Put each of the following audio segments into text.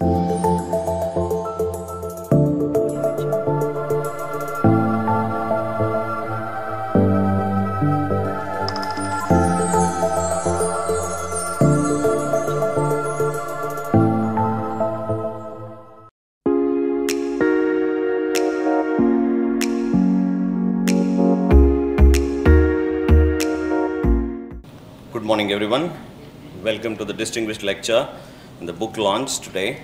Good morning, everyone. Welcome to the distinguished lecture the book launch today.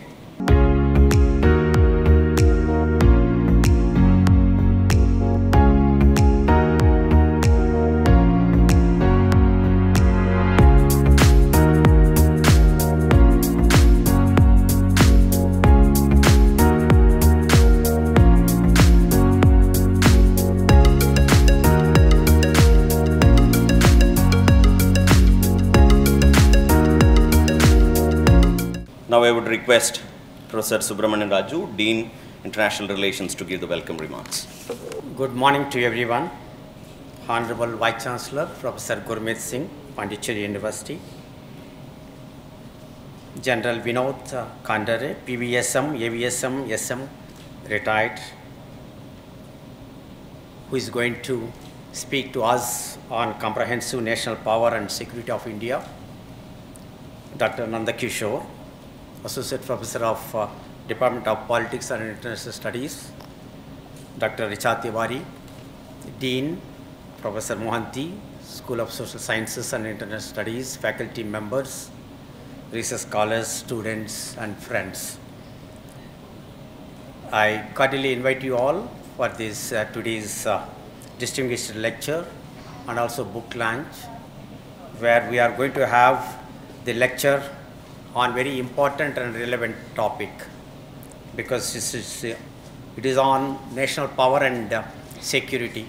Request Professor Subramanian Raju, Dean International Relations, to give the welcome remarks. Good morning to everyone. Honorable Vice Chancellor Professor Gurmeet Singh, Pondicherry University. General Vinod Khandare, PVSM, AVSM, SM, retired, who is going to speak to us on comprehensive national power and security of India. Dr. Nanda Kishore, Associate Professor of uh, Department of Politics and International Studies. Dr. Richa Tiwari, Dean, Professor Mohanty, School of Social Sciences and International Studies, faculty members, research scholars, students, and friends. I cordially invite you all for this uh, today's uh, distinguished lecture and also book launch, where we are going to have the lecture on very important and relevant topic because this is, uh, it is on national power and uh, security.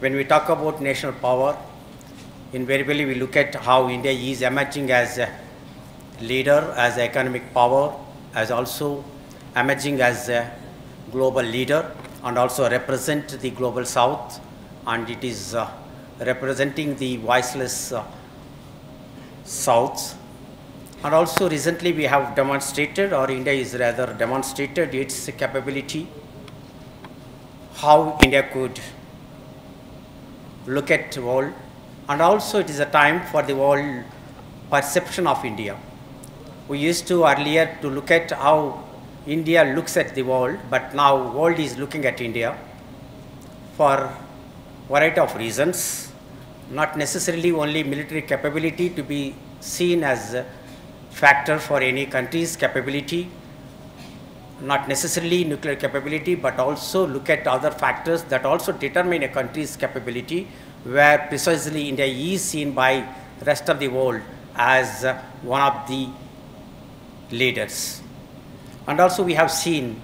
When we talk about national power, invariably we look at how India is emerging as a leader, as economic power, as also emerging as a global leader and also represent the global south and it is uh, representing the voiceless uh, south and also recently we have demonstrated or India is rather demonstrated its capability how India could look at the world and also it is a time for the world perception of India. We used to earlier to look at how India looks at the world but now world is looking at India for variety of reasons not necessarily only military capability to be seen as factor for any country's capability not necessarily nuclear capability, but also look at other factors that also determine a country's capability, where precisely India is seen by rest of the world as uh, one of the leaders. And also we have seen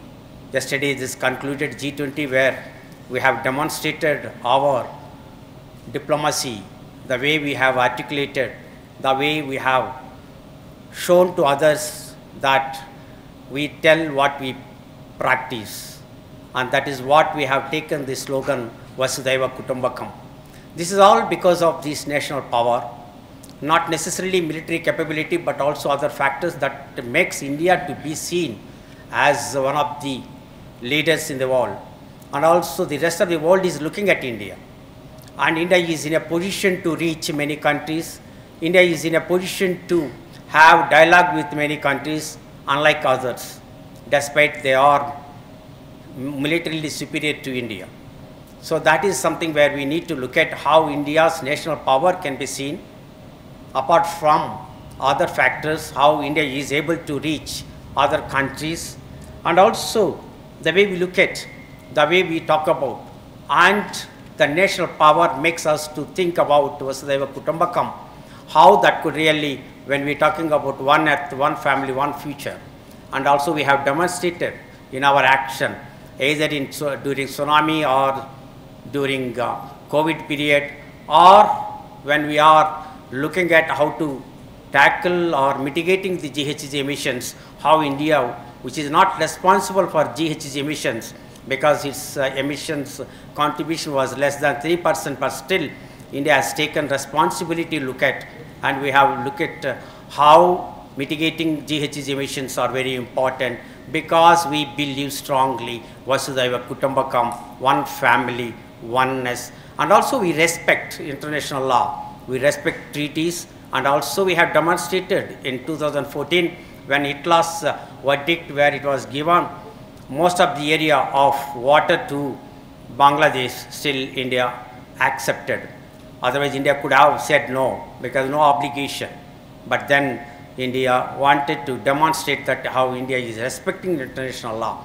yesterday this concluded G20 where we have demonstrated our diplomacy, the way we have articulated, the way we have shown to others that we tell what we practice. And that is what we have taken the slogan Vasudhaiva Kutumbakam. This is all because of this national power, not necessarily military capability, but also other factors that makes India to be seen as one of the leaders in the world. And also the rest of the world is looking at India. And India is in a position to reach many countries. India is in a position to have dialogue with many countries unlike others, despite they are militarily superior to India. So that is something where we need to look at how India's national power can be seen, apart from other factors, how India is able to reach other countries, and also the way we look at, the way we talk about, and the national power makes us to think about Vasudhaiva Kutumbakam, how that could really when we're talking about one earth, one family, one future. And also we have demonstrated in our action, either in, during tsunami or during uh, COVID period, or when we are looking at how to tackle or mitigating the GHG emissions, how India, which is not responsible for GHG emissions, because its uh, emissions contribution was less than 3%, but still India has taken responsibility to look at and we have looked at uh, how mitigating GHG emissions are very important because we believe strongly Vasudhaiva Kutumbakam, one family, oneness, and also we respect international law. We respect treaties, and also we have demonstrated in 2014 when ITLOS uh, verdict where it was given most of the area of water to Bangladesh, still India accepted. Otherwise, India could have said no because no obligation. But then India wanted to demonstrate that how India is respecting international law.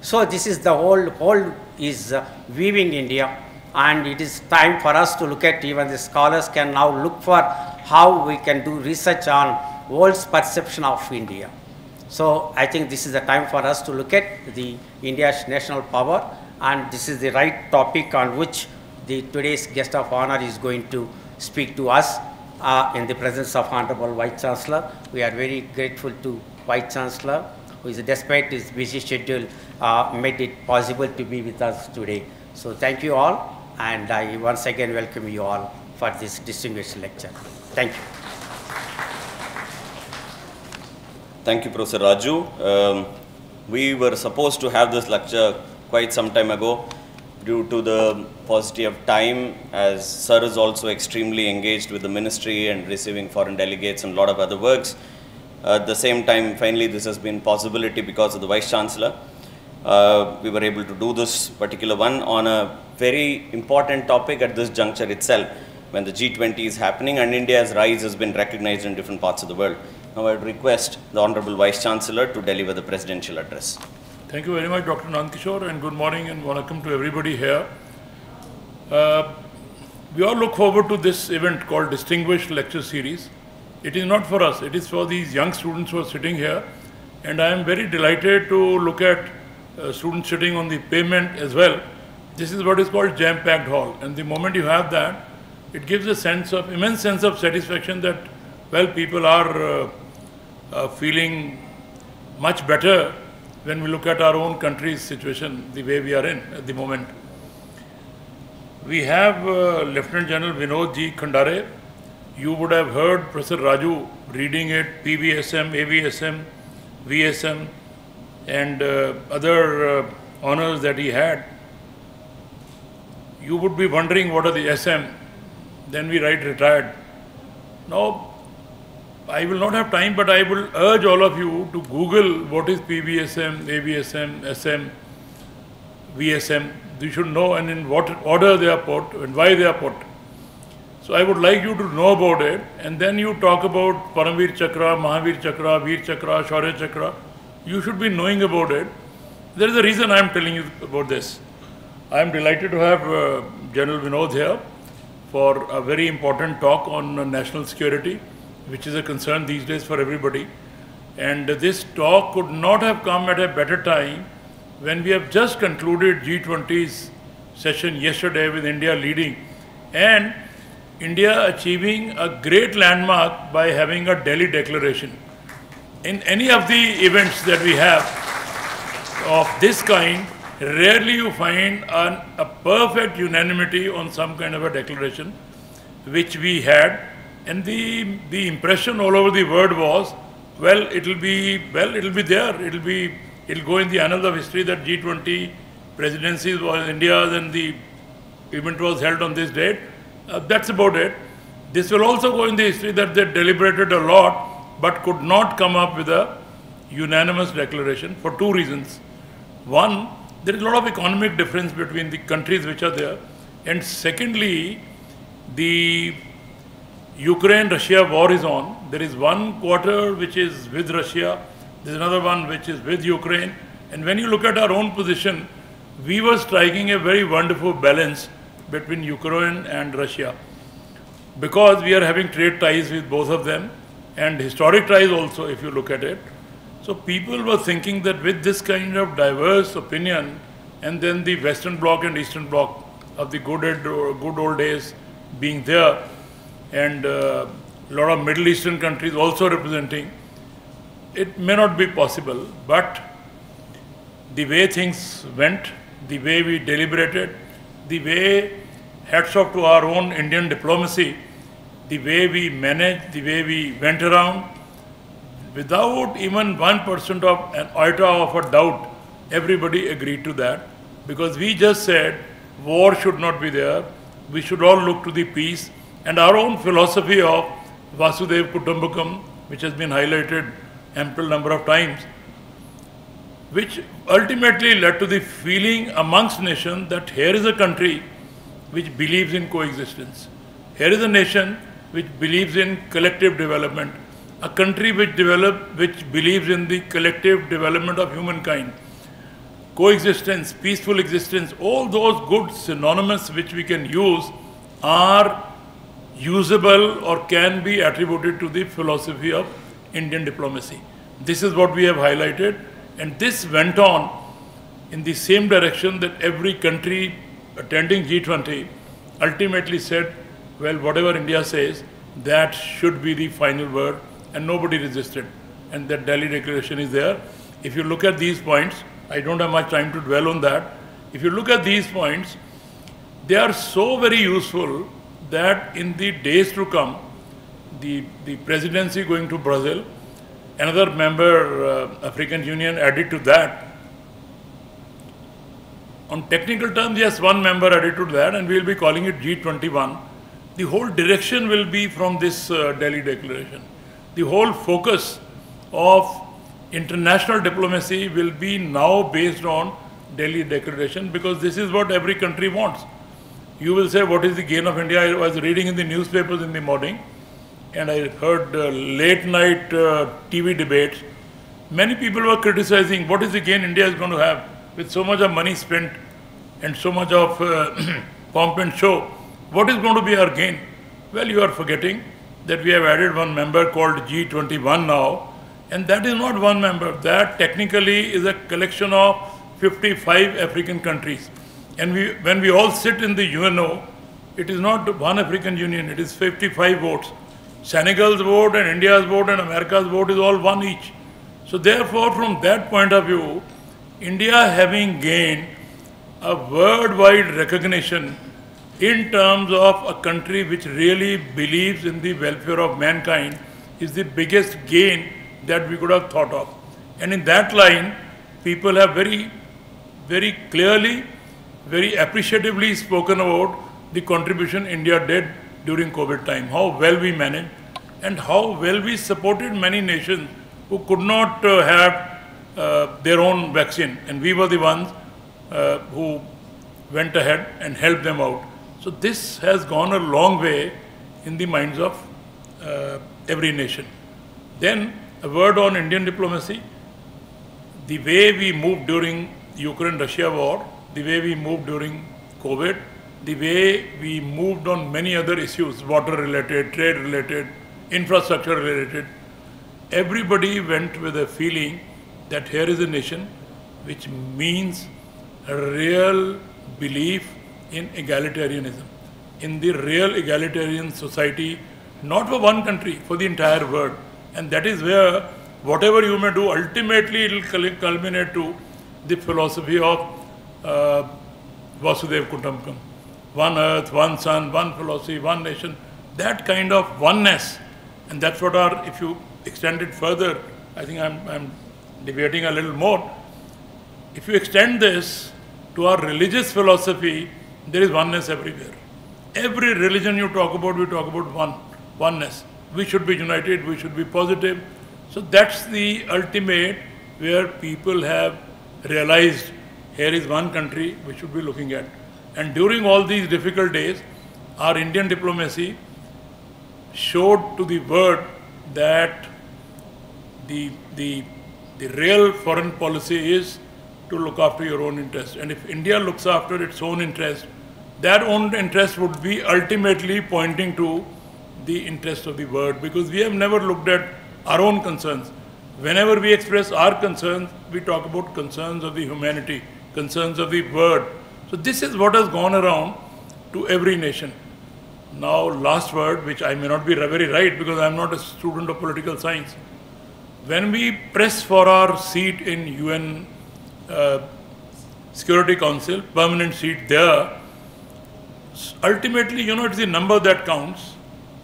So this is the whole, whole is uh, weaving India and it is time for us to look at even the scholars can now look for how we can do research on world's perception of India. So I think this is the time for us to look at the India's national power and this is the right topic on which the today's guest of honor is going to speak to us uh, in the presence of Honorable Vice Chancellor. We are very grateful to Vice Chancellor who is despite his busy schedule uh, made it possible to be with us today. So thank you all and I once again welcome you all for this distinguished lecture. Thank you. Thank you, Professor Raju. Um, we were supposed to have this lecture quite some time ago due to the paucity of time as Sir is also extremely engaged with the ministry and receiving foreign delegates and a lot of other works. At the same time, finally, this has been possibility because of the Vice Chancellor. Uh, we were able to do this particular one on a very important topic at this juncture itself when the G20 is happening and India's rise has been recognized in different parts of the world. Now I would request the Honorable Vice Chancellor to deliver the presidential address. Thank you very much, Dr. Nandkishore, and good morning and welcome to everybody here. Uh, we all look forward to this event called Distinguished Lecture Series. It is not for us, it is for these young students who are sitting here, and I am very delighted to look at uh, students sitting on the pavement as well. This is what is called jam-packed hall, and the moment you have that, it gives a sense of, immense sense of satisfaction that, well, people are uh, uh, feeling much better when we look at our own country's situation, the way we are in at the moment. We have uh, Lieutenant General Vinod G. Khandare. You would have heard Professor Raju reading it, PBSM, AVSM, VSM, and uh, other uh, honors that he had. You would be wondering what are the SM. Then we write retired. Now, I will not have time, but I will urge all of you to Google what is PBSM, AVSM, SM, VSM. You should know and in what order they are put and why they are put. So I would like you to know about it and then you talk about Paramveer Chakra, Mahavir Chakra, Veer Chakra, Shaurya Chakra. You should be knowing about it. There is a reason I am telling you about this. I am delighted to have uh, General Vinod here for a very important talk on uh, national security which is a concern these days for everybody. And this talk could not have come at a better time when we have just concluded G20's session yesterday with India leading and India achieving a great landmark by having a Delhi declaration. In any of the events that we have of this kind, rarely you find an, a perfect unanimity on some kind of a declaration, which we had and the, the impression all over the world was, well, it'll be, well, it'll be there. It'll be, it'll go in the annals of history that G20 presidencies was India's and the event was held on this date. Uh, that's about it. This will also go in the history that they deliberated a lot, but could not come up with a unanimous declaration for two reasons. One, there is a lot of economic difference between the countries which are there. And secondly, the Ukraine-Russia war is on. There is one quarter which is with Russia. There's another one which is with Ukraine. And when you look at our own position, we were striking a very wonderful balance between Ukraine and Russia. Because we are having trade ties with both of them and historic ties also if you look at it. So people were thinking that with this kind of diverse opinion and then the Western Bloc and Eastern Bloc of the good, good old days being there, and uh, a lot of Middle Eastern countries also representing, it may not be possible, but the way things went, the way we deliberated, the way, hats off to our own Indian diplomacy, the way we managed, the way we went around, without even 1% of an iota of a doubt, everybody agreed to that. Because we just said war should not be there. We should all look to the peace and our own philosophy of Vasudev Kutumbakam, which has been highlighted ample number of times, which ultimately led to the feeling amongst nations that here is a country which believes in coexistence. Here is a nation which believes in collective development, a country which develop, which believes in the collective development of humankind, coexistence, peaceful existence, all those good synonyms which we can use are usable or can be attributed to the philosophy of Indian diplomacy. This is what we have highlighted and this went on in the same direction that every country attending G20 ultimately said, well, whatever India says, that should be the final word and nobody resisted. And that Delhi declaration is there. If you look at these points, I don't have much time to dwell on that. If you look at these points, they are so very useful that in the days to come, the, the presidency going to Brazil, another member, uh, African Union added to that. On technical terms, yes, one member added to that and we will be calling it G21. The whole direction will be from this uh, Delhi declaration. The whole focus of international diplomacy will be now based on Delhi declaration because this is what every country wants. You will say, what is the gain of India? I was reading in the newspapers in the morning and I heard uh, late night uh, TV debates. Many people were criticizing what is the gain India is going to have with so much of money spent and so much of uh, pomp and show. What is going to be our gain? Well, you are forgetting that we have added one member called G21 now, and that is not one member. That technically is a collection of 55 African countries. And we, when we all sit in the UNO, it is not one African Union, it is 55 votes. Senegal's vote and India's vote and America's vote is all one each. So therefore, from that point of view, India having gained a worldwide recognition in terms of a country which really believes in the welfare of mankind is the biggest gain that we could have thought of. And in that line, people have very, very clearly very appreciatively spoken about the contribution India did during COVID time, how well we managed and how well we supported many nations who could not uh, have uh, their own vaccine and we were the ones uh, who went ahead and helped them out. So this has gone a long way in the minds of uh, every nation. Then a word on Indian diplomacy. The way we moved during Ukraine-Russia war the way we moved during COVID, the way we moved on many other issues, water related, trade related, infrastructure related, everybody went with a feeling that here is a nation which means a real belief in egalitarianism, in the real egalitarian society, not for one country, for the entire world. And that is where whatever you may do, ultimately it will culminate to the philosophy of uh, Vasudev Kutumbakam. One earth, one sun, one philosophy, one nation. That kind of oneness. And that's what our, if you extend it further, I think I'm, I'm debating a little more. If you extend this to our religious philosophy, there is oneness everywhere. Every religion you talk about, we talk about one, oneness. We should be united, we should be positive. So that's the ultimate where people have realized here is one country we should be looking at. And during all these difficult days, our Indian diplomacy showed to the world that the, the, the real foreign policy is to look after your own interest. And if India looks after its own interest, that own interest would be ultimately pointing to the interest of the world because we have never looked at our own concerns. Whenever we express our concerns, we talk about concerns of the humanity concerns of the word. So this is what has gone around to every nation. Now last word, which I may not be very right because I am not a student of political science. When we press for our seat in UN uh, Security Council, permanent seat there, ultimately, you know, it's the number that counts.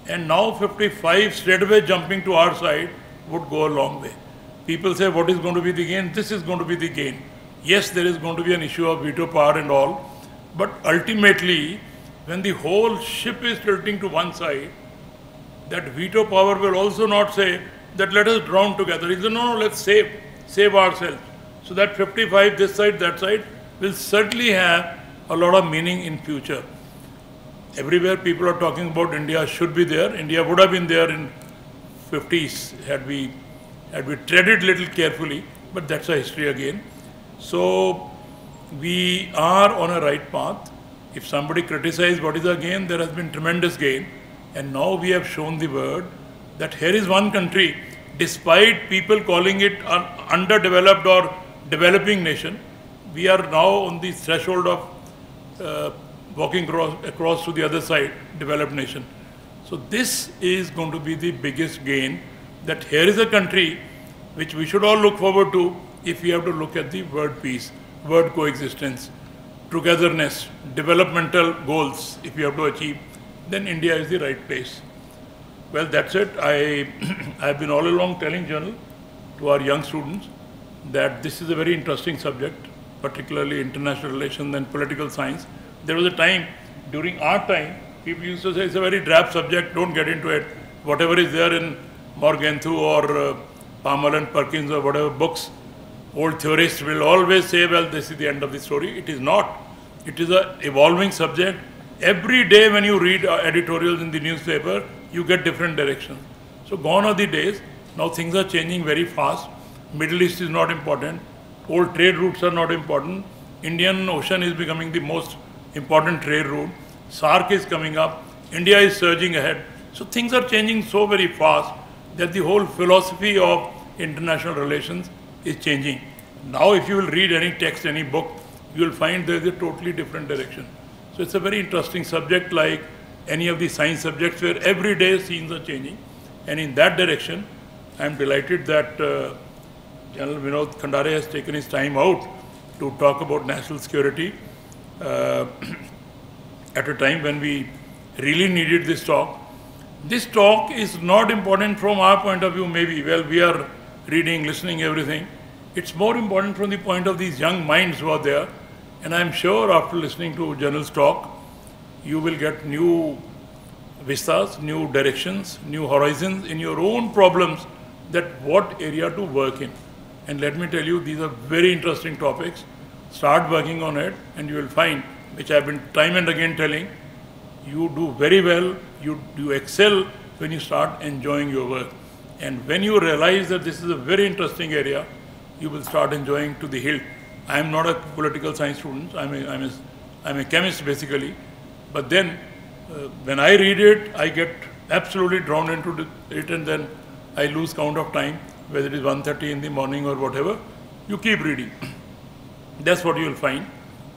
And now 55 straight away jumping to our side would go a long way. People say, what is going to be the gain? This is going to be the gain. Yes, there is going to be an issue of veto power and all, but ultimately, when the whole ship is tilting to one side, that veto power will also not say that let us drown together. He said, no, no, let's save, save ourselves. So that 55, this side, that side, will certainly have a lot of meaning in future. Everywhere people are talking about India should be there. India would have been there in 50s had we had we treaded little carefully, but that's a history again. So we are on a right path. If somebody criticizes what is the gain, there has been tremendous gain. And now we have shown the world that here is one country, despite people calling it an underdeveloped or developing nation, we are now on the threshold of uh, walking across, across to the other side, developed nation. So this is going to be the biggest gain that here is a country which we should all look forward to if we have to look at the word peace, word coexistence, togetherness, developmental goals if we have to achieve, then India is the right place. Well, that's it. I have been all along telling journal to our young students that this is a very interesting subject, particularly international relations and political science. There was a time during our time, people used to say it's a very drab subject, don't get into it. Whatever is there in Morgenthau or uh, Palmer and Perkins or whatever books, old theorists will always say, well, this is the end of the story. It is not. It is an evolving subject. Every day when you read uh, editorials in the newspaper, you get different directions. So gone are the days. Now things are changing very fast. Middle East is not important. Old trade routes are not important. Indian Ocean is becoming the most important trade route. SAARC is coming up. India is surging ahead. So things are changing so very fast that the whole philosophy of international relations is changing. Now if you will read any text, any book, you will find there is a totally different direction. So it's a very interesting subject like any of the science subjects where every day scenes are changing. And in that direction, I am delighted that uh, General Vinod Khandare has taken his time out to talk about national security uh, at a time when we really needed this talk. This talk is not important from our point of view, maybe. Well, we are reading, listening, everything. It's more important from the point of these young minds who are there. And I'm sure after listening to General's talk, you will get new vistas, new directions, new horizons in your own problems that what area to work in. And let me tell you, these are very interesting topics. Start working on it and you will find, which I've been time and again telling, you do very well, you, you excel when you start enjoying your work. And when you realize that this is a very interesting area, you will start enjoying to the hilt. I am not a political science student, I'm a, I'm a, I'm a chemist basically. But then, uh, when I read it, I get absolutely drawn into it and then I lose count of time whether it is 1.30 in the morning or whatever, you keep reading. That's what you will find.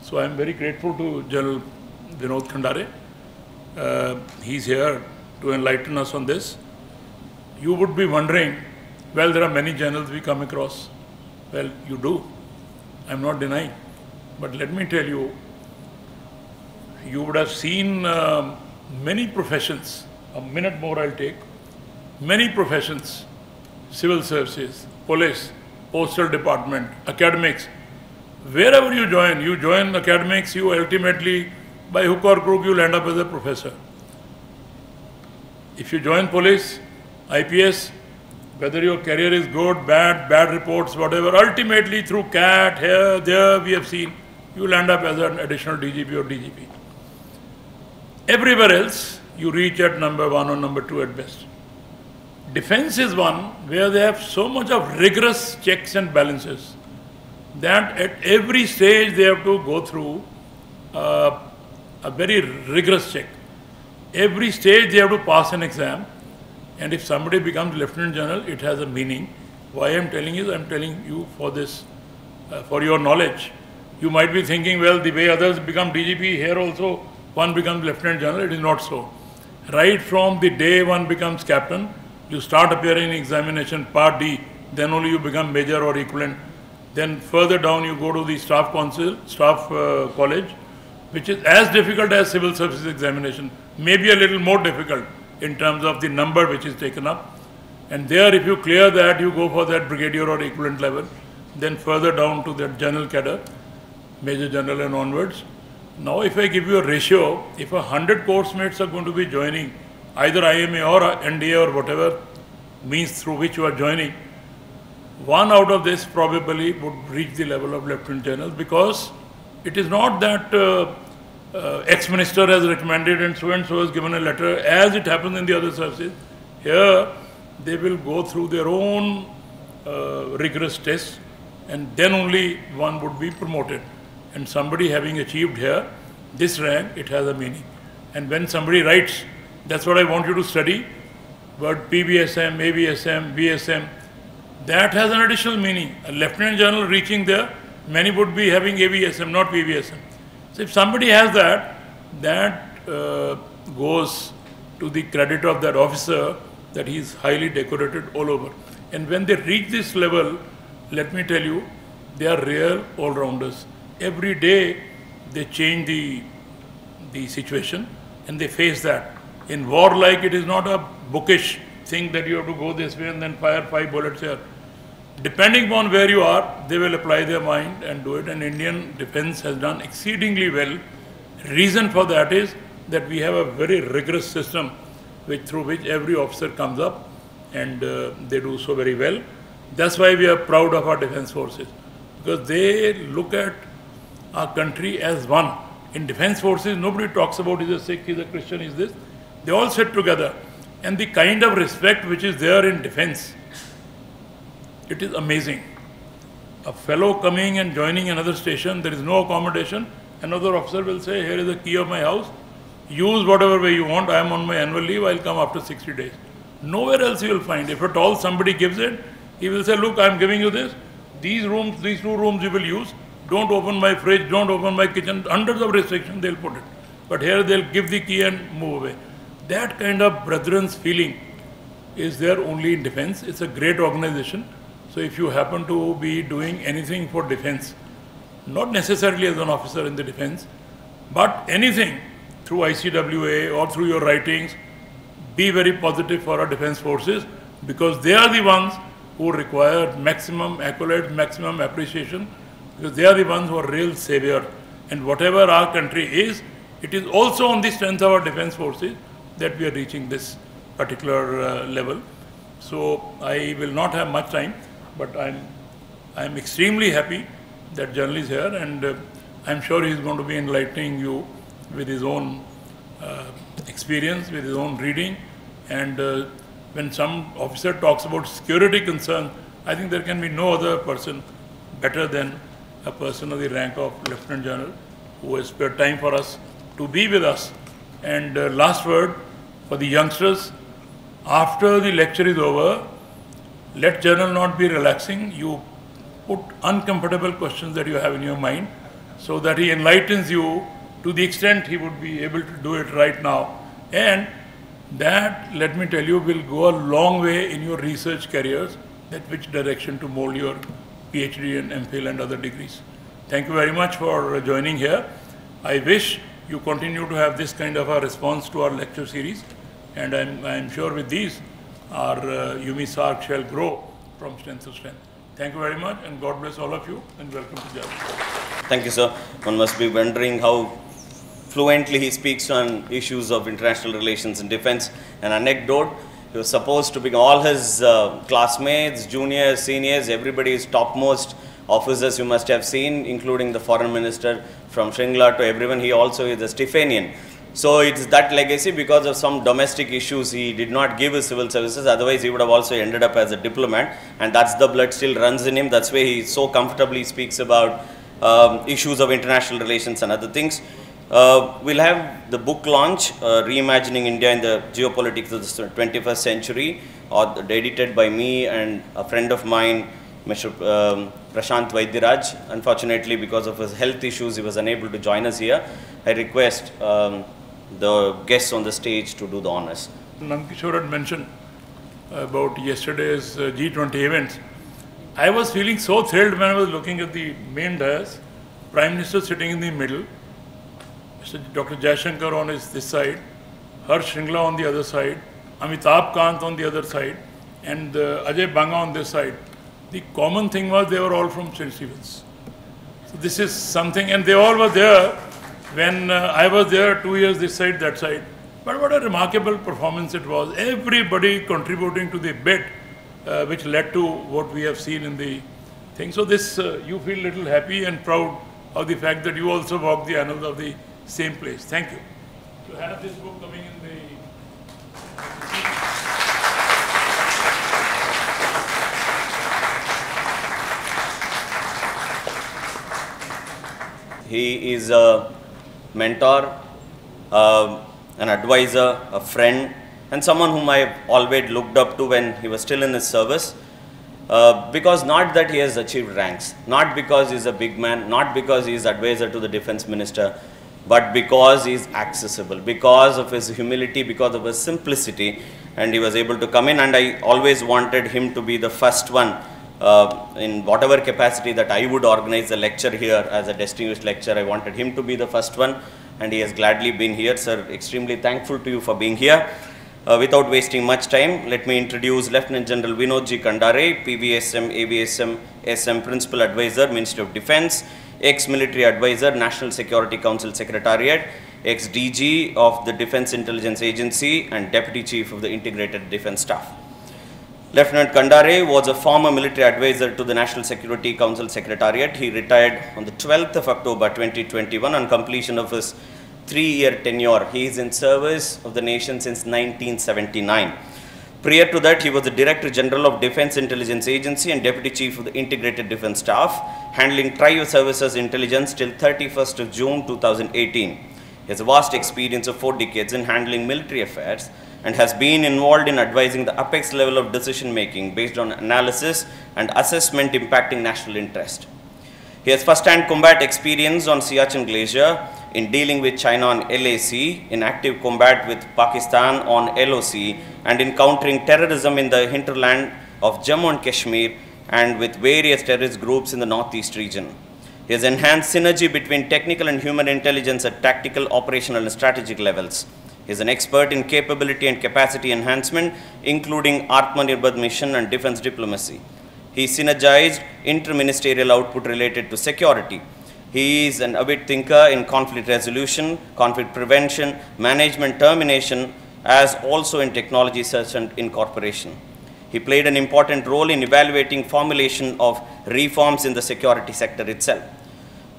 So I am very grateful to General Vinod Khandare. Uh, he's here to enlighten us on this. You would be wondering, well, there are many generals we come across. Well, you do. I'm not denying. But let me tell you, you would have seen uh, many professions. A minute more I'll take. Many professions civil services, police, postal department, academics. Wherever you join, you join academics, you ultimately, by hook or crook, you'll end up as a professor. If you join police, IPS, whether your career is good, bad, bad reports, whatever, ultimately through CAT, here, there, we have seen, you'll end up as an additional DGP or DGP. Everywhere else, you reach at number one or number two at best. Defense is one where they have so much of rigorous checks and balances that at every stage they have to go through uh, a very rigorous check. Every stage they have to pass an exam and if somebody becomes Lieutenant General, it has a meaning. Why I am telling you, I am telling you for this, uh, for your knowledge. You might be thinking, well, the way others become DGP, here also one becomes Lieutenant General. It is not so. Right from the day one becomes Captain, you start appearing in examination part D, then only you become major or equivalent. Then further down you go to the staff council, staff uh, college, which is as difficult as civil services examination, maybe a little more difficult in terms of the number which is taken up. And there, if you clear that, you go for that brigadier or equivalent level. Then further down to that general cadre, major general and onwards. Now, if I give you a ratio, if a hundred course mates are going to be joining either IMA or NDA or whatever means through which you are joining, one out of this probably would reach the level of lieutenant general because it is not that uh, uh, ex-minister has recommended and so and so has given a letter as it happens in the other services. Here, they will go through their own uh, rigorous tests and then only one would be promoted. And somebody having achieved here this rank, it has a meaning. And when somebody writes, that's what I want you to study, word PBSM, ABSM, BSM, that has an additional meaning. A lieutenant general reaching there, many would be having ABSM, not PBSM. So if somebody has that, that uh, goes to the credit of that officer that he is highly decorated all over. And when they reach this level, let me tell you, they are real all-rounders. Every day they change the, the situation and they face that. In war like it is not a bookish thing that you have to go this way and then fire five bullets here. Depending upon where you are, they will apply their mind and do it. And Indian defense has done exceedingly well. Reason for that is that we have a very rigorous system which through which every officer comes up and uh, they do so very well. That's why we are proud of our defense forces because they look at our country as one. In defense forces, nobody talks about he's a Sikh, he's a Christian, he's this. They all sit together. And the kind of respect which is there in defense it is amazing. A fellow coming and joining another station, there is no accommodation. Another officer will say, Here is the key of my house. Use whatever way you want. I am on my annual leave. I'll come after 60 days. Nowhere else you will find. If at all somebody gives it, he will say, Look, I am giving you this. These rooms, these two rooms you will use. Don't open my fridge, don't open my kitchen. Hundreds of restrictions they'll put it. But here they'll give the key and move away. That kind of brethren's feeling is there only in defense. It's a great organization. So if you happen to be doing anything for defense, not necessarily as an officer in the defense, but anything through ICWA or through your writings, be very positive for our defense forces because they are the ones who require maximum accolades, maximum appreciation because they are the ones who are real savior. And whatever our country is, it is also on the strength of our defense forces that we are reaching this particular uh, level. So I will not have much time but I'm, I'm extremely happy that General is here and uh, I'm sure he's going to be enlightening you with his own uh, experience, with his own reading. And uh, when some officer talks about security concerns, I think there can be no other person better than a person of the rank of Lieutenant General who has spared time for us to be with us. And uh, last word for the youngsters, after the lecture is over, let General not be relaxing. You put uncomfortable questions that you have in your mind so that he enlightens you to the extent he would be able to do it right now. And that, let me tell you, will go a long way in your research careers, that which direction to mold your PhD and MPhil and other degrees. Thank you very much for joining here. I wish you continue to have this kind of a response to our lecture series. And I'm, I'm sure with these, our uh, UMISARC shall grow from strength to strength. Thank you very much and God bless all of you and welcome to Java. Thank you, sir. One must be wondering how fluently he speaks on issues of international relations and defense. An anecdote, he was supposed to be all his uh, classmates, juniors, seniors, everybody is topmost officers you must have seen, including the foreign minister from Shringla to everyone. He also is a Stephanian. So it's that legacy because of some domestic issues he did not give his civil services. Otherwise, he would have also ended up as a diplomat, and that's the blood still runs in him. That's why he so comfortably speaks about um, issues of international relations and other things. Uh, we'll have the book launch, uh, Reimagining India in the Geopolitics of the 21st Century, edited by me and a friend of mine, Mr. Um, Prashant Vaidyaraj. Unfortunately, because of his health issues, he was unable to join us here. I request um, the guests on the stage to do the honors. Nandkishore had mentioned about yesterday's uh, G20 events. I was feeling so thrilled when I was looking at the main dais, Prime Minister sitting in the middle. Dr. Jaishankar on his this side, Harsh Shringla on the other side, Amitabh Kant on the other side, and uh, Ajay Banga on this side. The common thing was they were all from St. Stephen's. So this is something, and they all were there when uh, I was there two years this side, that side. But what a remarkable performance it was. Everybody contributing to the bit, uh, which led to what we have seen in the thing. So this, uh, you feel little happy and proud of the fact that you also walk the annals of the same place. Thank you. To have this book coming in the He is a mentor, uh, an advisor, a friend, and someone whom I always looked up to when he was still in his service. Uh, because not that he has achieved ranks, not because he is a big man, not because he is advisor to the defense minister, but because he is accessible, because of his humility, because of his simplicity, and he was able to come in. And I always wanted him to be the first one uh, in whatever capacity that I would organize a lecture here as a distinguished lecturer. I wanted him to be the first one, and he has gladly been here. Sir, extremely thankful to you for being here. Uh, without wasting much time, let me introduce Lieutenant General Vinod G. Khandare, PVSM, AVSM, SM Principal Advisor, Ministry of Defense, ex-military advisor, National Security Council Secretariat, ex-DG of the Defense Intelligence Agency, and Deputy Chief of the Integrated Defense Staff. Lieutenant Khandare was a former military advisor to the National Security Council Secretariat. He retired on the 12th of October 2021 on completion of his three-year tenure. He is in service of the nation since 1979. Prior to that, he was the Director General of Defense Intelligence Agency and Deputy Chief of the Integrated Defense Staff, handling Trio Services Intelligence till 31st of June 2018. He has a vast experience of four decades in handling military affairs and has been involved in advising the apex level of decision making based on analysis and assessment impacting national interest. He has first-hand combat experience on Siachen Glacier in dealing with China on LAC, in active combat with Pakistan on LOC, and in countering terrorism in the hinterland of Jammu and Kashmir and with various terrorist groups in the northeast region. He has enhanced synergy between technical and human intelligence at tactical, operational, and strategic levels. He is an expert in capability and capacity enhancement, including Atmanirbhar mission and defense diplomacy. He synergized interministerial output related to security. He is an avid thinker in conflict resolution, conflict prevention, management termination, as also in technology search and incorporation. He played an important role in evaluating formulation of reforms in the security sector itself.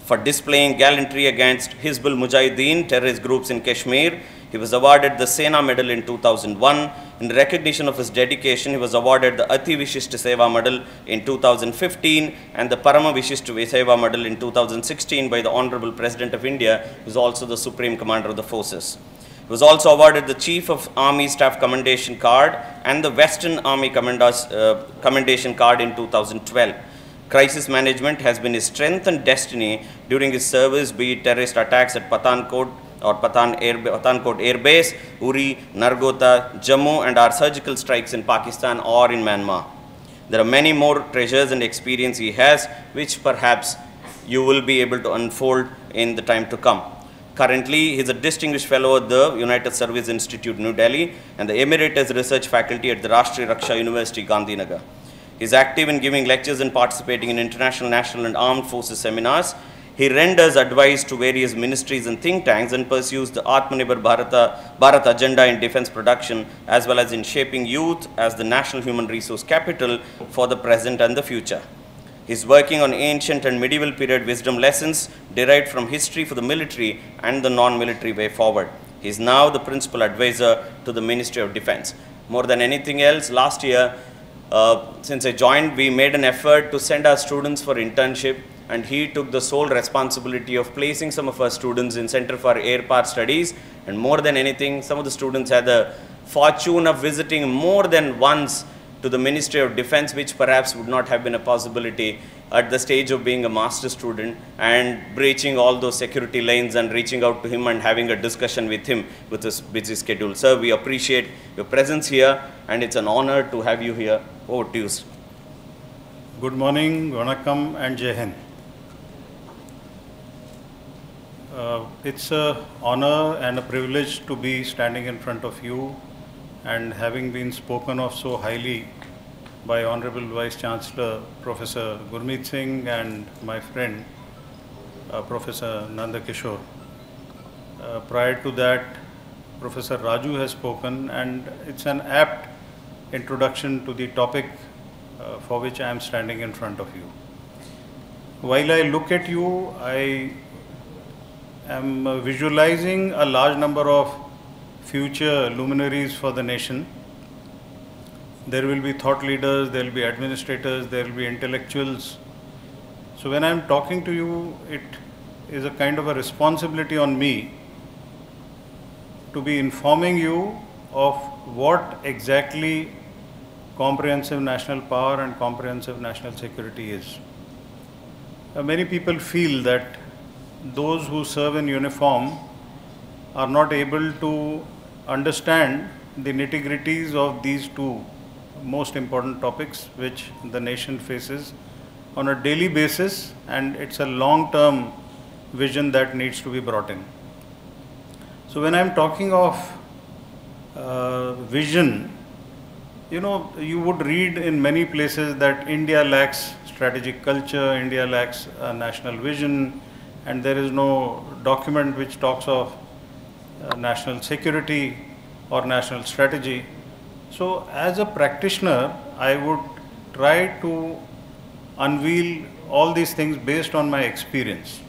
For displaying gallantry against Hizbul Mujahideen terrorist groups in Kashmir, he was awarded the Sena Medal in 2001. In recognition of his dedication, he was awarded the Ati Vishishta Seva Medal in 2015 and the Parama Vishishta Seva Medal in 2016 by the Honorable President of India, who is also the Supreme Commander of the Forces. He was also awarded the Chief of Army Staff Commendation Card and the Western Army uh, Commendation Card in 2012. Crisis management has been his strength and destiny during his service, be it terrorist attacks at Pathankot, or Patan Air, Base, Uri, Nagrota, Jammu, and our surgical strikes in Pakistan or in Myanmar. There are many more treasures and experience he has, which perhaps you will be able to unfold in the time to come. Currently, he is a distinguished fellow at the United Service Institute, New Delhi, and the Emeritus Research Faculty at the Rashtriya Raksha University, Gandhinagar. He is active in giving lectures and participating in international, national, and armed forces seminars he renders advice to various ministries and think tanks and pursues the Atmanirbhar Bharata, Bharat agenda in defense production as well as in shaping youth as the national human resource capital for the present and the future. He is working on ancient and medieval period wisdom lessons derived from history for the military and the non-military way forward. He is now the principal advisor to the Ministry of Defense. More than anything else, last year, uh, since I joined, we made an effort to send our students for internship and he took the sole responsibility of placing some of our students in Center for Air Power Studies and more than anything, some of the students had the fortune of visiting more than once to the Ministry of Defense, which perhaps would not have been a possibility at the stage of being a master student and breaching all those security lanes and reaching out to him and having a discussion with him with his busy schedule. Sir, we appreciate your presence here and it's an honor to have you here. Over to you. Good morning, Vanakkam and Jai Hind. Uh, it's an honor and a privilege to be standing in front of you and having been spoken of so highly by Honorable Vice Chancellor Professor Gurmeet Singh and my friend uh, Professor Nanda Kishore. Uh, prior to that, Professor Raju has spoken, and it's an apt introduction to the topic uh, for which I am standing in front of you. While I look at you, I am uh, visualizing a large number of future luminaries for the nation. There will be thought leaders, there will be administrators, there will be intellectuals. So when I am talking to you, it is a kind of a responsibility on me to be informing you of what exactly comprehensive national power and comprehensive national security is. Uh, many people feel that those who serve in uniform are not able to understand the nitty gritties of these two most important topics which the nation faces on a daily basis and it's a long term vision that needs to be brought in. So when I'm talking of uh, vision, you know, you would read in many places that India lacks strategic culture, India lacks a national vision, and there is no document which talks of uh, national security or national strategy. So, as a practitioner, I would try to unveil all these things based on my experience.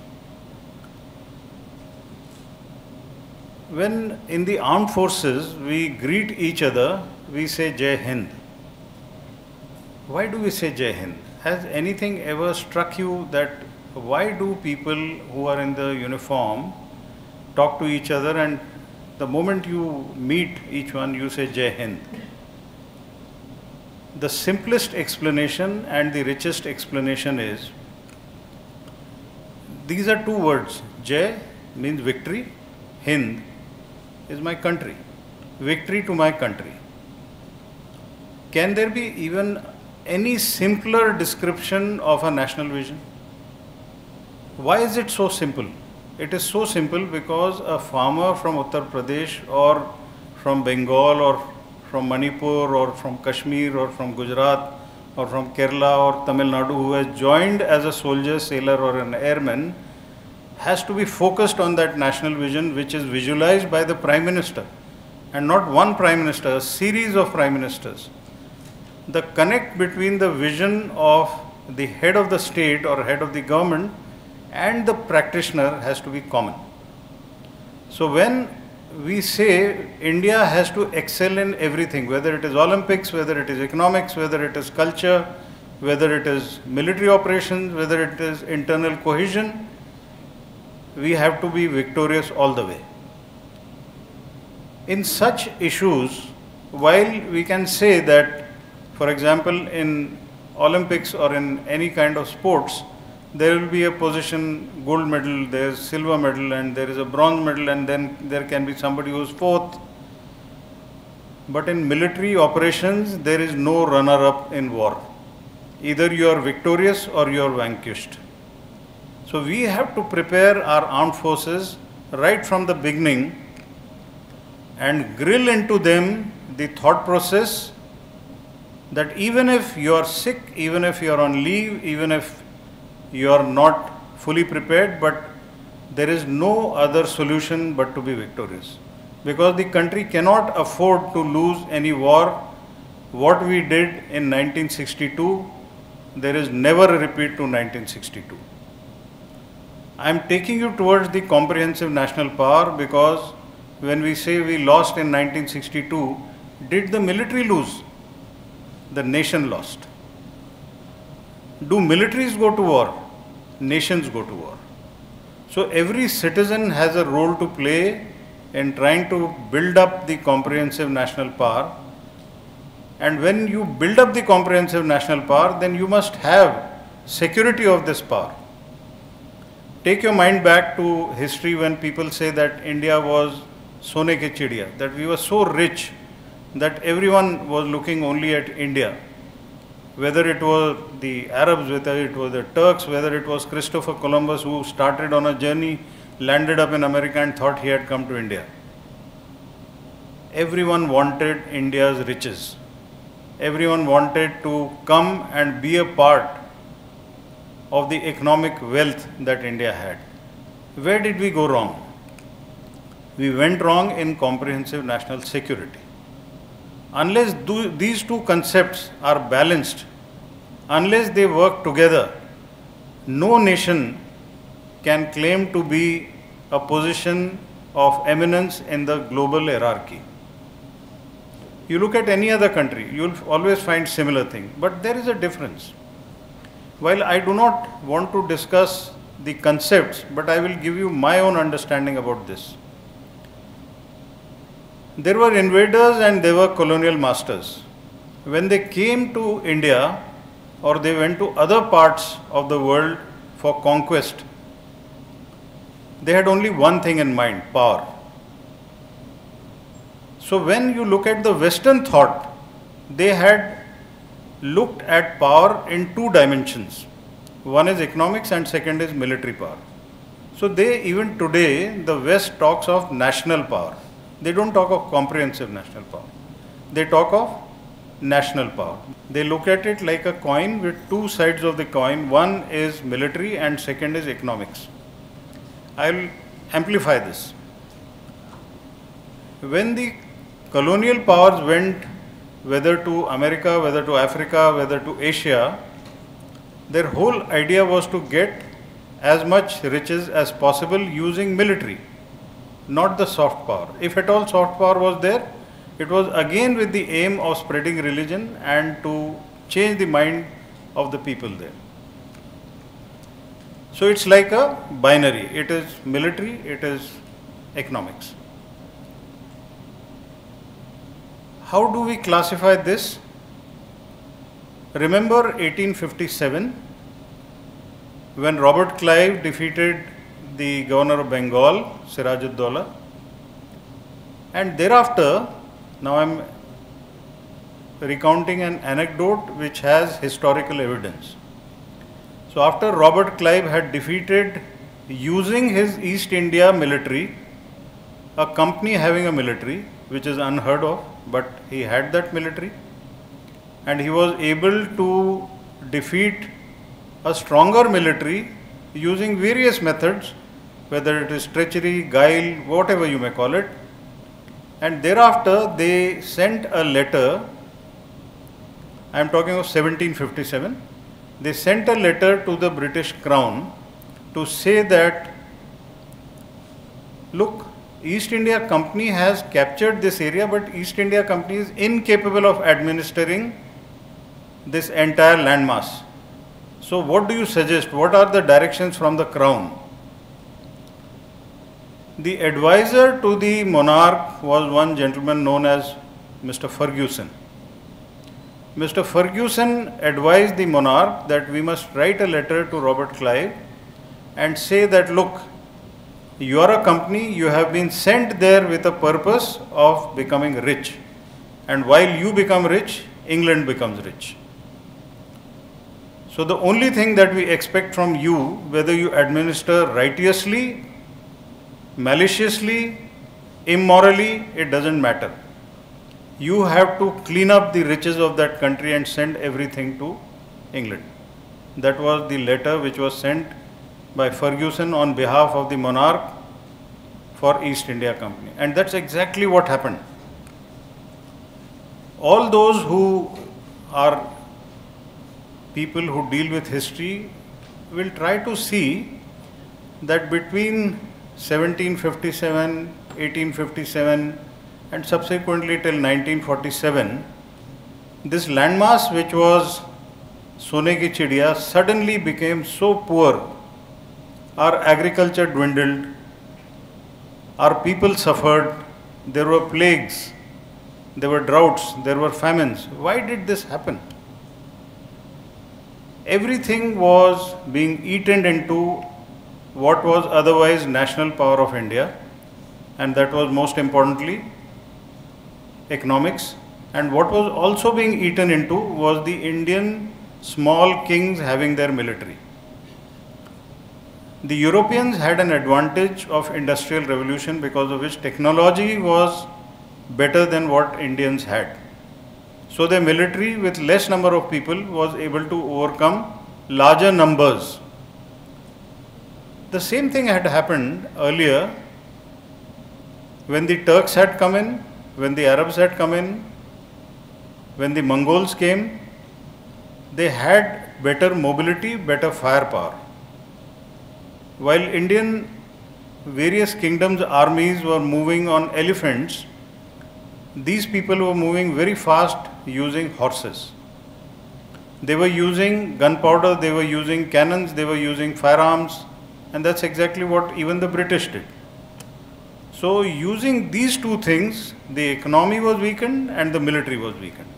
When in the armed forces we greet each other, we say Jai Hind. Why do we say Jai Hind? Has anything ever struck you that why do people who are in the uniform talk to each other and the moment you meet each one you say Jai Hind? The simplest explanation and the richest explanation is these are two words. Jai means victory, Hind is my country. Victory to my country. Can there be even any simpler description of a national vision? Why is it so simple? It is so simple because a farmer from Uttar Pradesh or from Bengal or from Manipur or from Kashmir or from Gujarat or from Kerala or Tamil Nadu who has joined as a soldier, sailor or an airman has to be focused on that national vision which is visualized by the Prime Minister and not one Prime Minister, a series of Prime Ministers. The connect between the vision of the head of the state or head of the government and the practitioner has to be common. So when we say India has to excel in everything, whether it is Olympics, whether it is economics, whether it is culture, whether it is military operations, whether it is internal cohesion, we have to be victorious all the way. In such issues, while we can say that, for example, in Olympics or in any kind of sports, there will be a position gold medal, there is silver medal, and there is a bronze medal, and then there can be somebody who is fourth. But in military operations, there is no runner up in war. Either you are victorious or you are vanquished. So we have to prepare our armed forces right from the beginning and grill into them the thought process that even if you are sick, even if you are on leave, even if you are not fully prepared, but there is no other solution but to be victorious. Because the country cannot afford to lose any war. What we did in 1962, there is never a repeat to 1962. I am taking you towards the comprehensive national power because when we say we lost in 1962, did the military lose? The nation lost. Do militaries go to war? Nations go to war. So every citizen has a role to play in trying to build up the comprehensive national power. And when you build up the comprehensive national power, then you must have security of this power. Take your mind back to history when people say that India was sone ke chidiya, that we were so rich that everyone was looking only at India. Whether it was the Arabs, whether it was the Turks, whether it was Christopher Columbus who started on a journey, landed up in America and thought he had come to India. Everyone wanted India's riches. everyone wanted to come and be a part of the economic wealth that India had. Where did we go wrong? We went wrong in comprehensive national security. Unless do, these two concepts are balanced, unless they work together, no nation can claim to be a position of eminence in the global hierarchy. You look at any other country, you will always find similar thing, but there is a difference. While I do not want to discuss the concepts, but I will give you my own understanding about this. There were invaders and there were colonial masters. When they came to India or they went to other parts of the world for conquest, they had only one thing in mind power. So when you look at the Western thought, they had looked at power in two dimensions. One is economics and second is military power. So they even today the West talks of national power. They don't talk of comprehensive national power. They talk of national power. They look at it like a coin with two sides of the coin. One is military and second is economics. I'll amplify this. When the colonial powers went whether to America, whether to Africa, whether to Asia, their whole idea was to get as much riches as possible using military, not the soft power. If at all soft power was there, it was again with the aim of spreading religion and to change the mind of the people there. So it's like a binary. It is military, it is economics. How do we classify this? Remember 1857 when Robert Clive defeated the governor of Bengal, Sirajuddaula, and thereafter, now I'm recounting an anecdote which has historical evidence. So, after Robert Clive had defeated using his East India military, a company having a military, which is unheard of, but he had that military and he was able to defeat a stronger military using various methods, whether it is treachery, guile, whatever you may call it. And thereafter, they sent a letter. I am talking of 1757. They sent a letter to the British Crown to say that, look, East India Company has captured this area, but East India Company is incapable of administering this entire landmass. So, what do you suggest? What are the directions from the crown? The advisor to the monarch was one gentleman known as Mr. Ferguson. Mr. Ferguson advised the monarch that we must write a letter to Robert Clive and say that look, you are a company, you have been sent there with a purpose of becoming rich. And while you become rich, England becomes rich. So the only thing that we expect from you, whether you administer righteously, maliciously, immorally, it doesn't matter. You have to clean up the riches of that country and send everything to England. That was the letter which was sent by Ferguson on behalf of the monarch for East India Company. And that's exactly what happened. All those who are people who deal with history will try to see that between 1757, 1857 and subsequently till 1947, this landmass which was Sone ki Chidiya suddenly became so poor our agriculture dwindled, our people suffered, there were plagues, there were droughts, there were famines. Why did this happen? Everything was being eaten into what was otherwise national power of India, and that was most importantly economics. And what was also being eaten into was the Indian small kings having their military. The Europeans had an advantage of industrial revolution because of which technology was better than what Indians had. So the military with less number of people was able to overcome larger numbers. The same thing had happened earlier when the Turks had come in, when the Arabs had come in, when the Mongols came, they had better mobility, better firepower. While Indian various kingdoms' armies were moving on elephants, these people were moving very fast using horses. They were using gunpowder, they were using cannons, they were using firearms, and that's exactly what even the British did. So, using these two things, the economy was weakened and the military was weakened.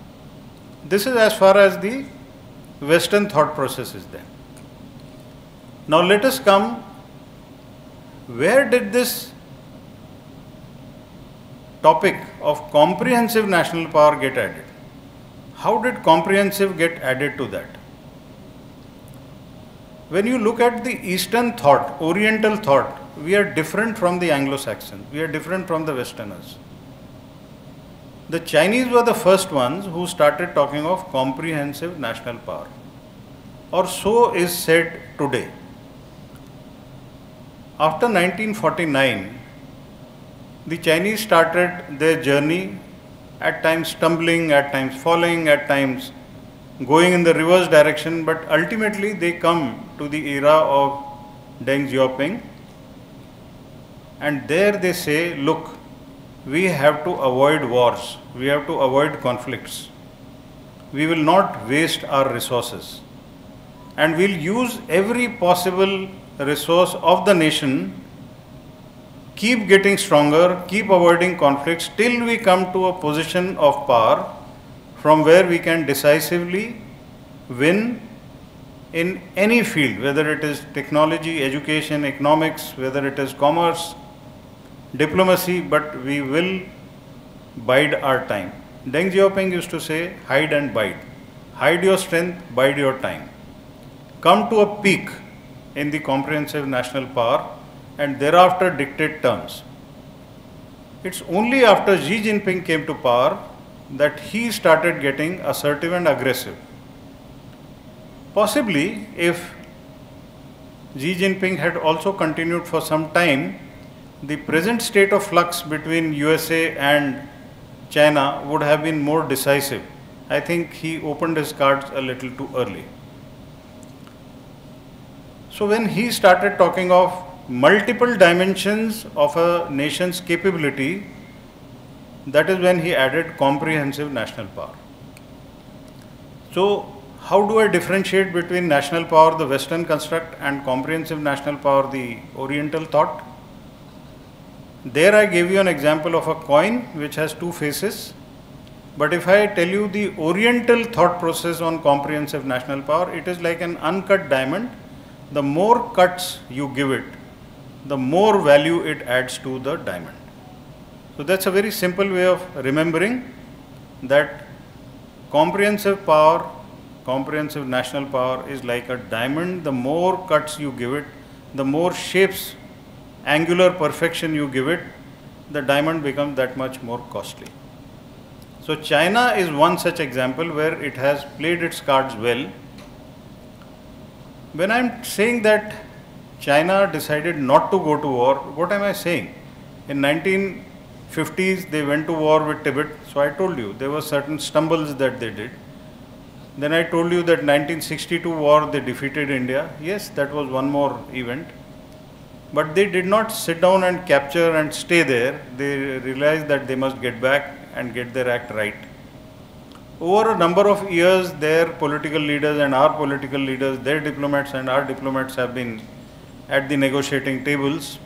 This is as far as the Western thought process is there. Now, let us come where did this topic of comprehensive national power get added? How did comprehensive get added to that? When you look at the Eastern thought, Oriental thought, we are different from the Anglo Saxons, we are different from the Westerners. The Chinese were the first ones who started talking of comprehensive national power, or so is said today. After 1949, the Chinese started their journey at times stumbling, at times falling, at times going in the reverse direction, but ultimately they come to the era of Deng Xiaoping. And there they say, look, we have to avoid wars, we have to avoid conflicts, we will not waste our resources. And we'll use every possible resource of the nation, keep getting stronger, keep avoiding conflicts till we come to a position of power from where we can decisively win in any field, whether it is technology, education, economics, whether it is commerce, diplomacy, but we will bide our time. Deng Xiaoping used to say, hide and bide. Hide your strength, bide your time. Come to a peak in the comprehensive national power and thereafter dictate terms. It's only after Xi Jinping came to power that he started getting assertive and aggressive. Possibly, if Xi Jinping had also continued for some time, the present state of flux between USA and China would have been more decisive. I think he opened his cards a little too early. So when he started talking of multiple dimensions of a nation's capability, that is when he added comprehensive national power. So how do I differentiate between national power, the Western construct, and comprehensive national power, the Oriental thought? There I gave you an example of a coin which has two faces. But if I tell you the Oriental thought process on comprehensive national power, it is like an uncut diamond the more cuts you give it, the more value it adds to the diamond. So that's a very simple way of remembering that comprehensive power, comprehensive national power is like a diamond. The more cuts you give it, the more shapes, angular perfection you give it, the diamond becomes that much more costly. So China is one such example where it has played its cards well when I'm saying that China decided not to go to war, what am I saying? In 1950s, they went to war with Tibet. So I told you there were certain stumbles that they did. Then I told you that 1962 war they defeated India. Yes, that was one more event. But they did not sit down and capture and stay there. They realized that they must get back and get their act right over a number of years, their political leaders and our political leaders, their diplomats and our diplomats have been at the negotiating tables.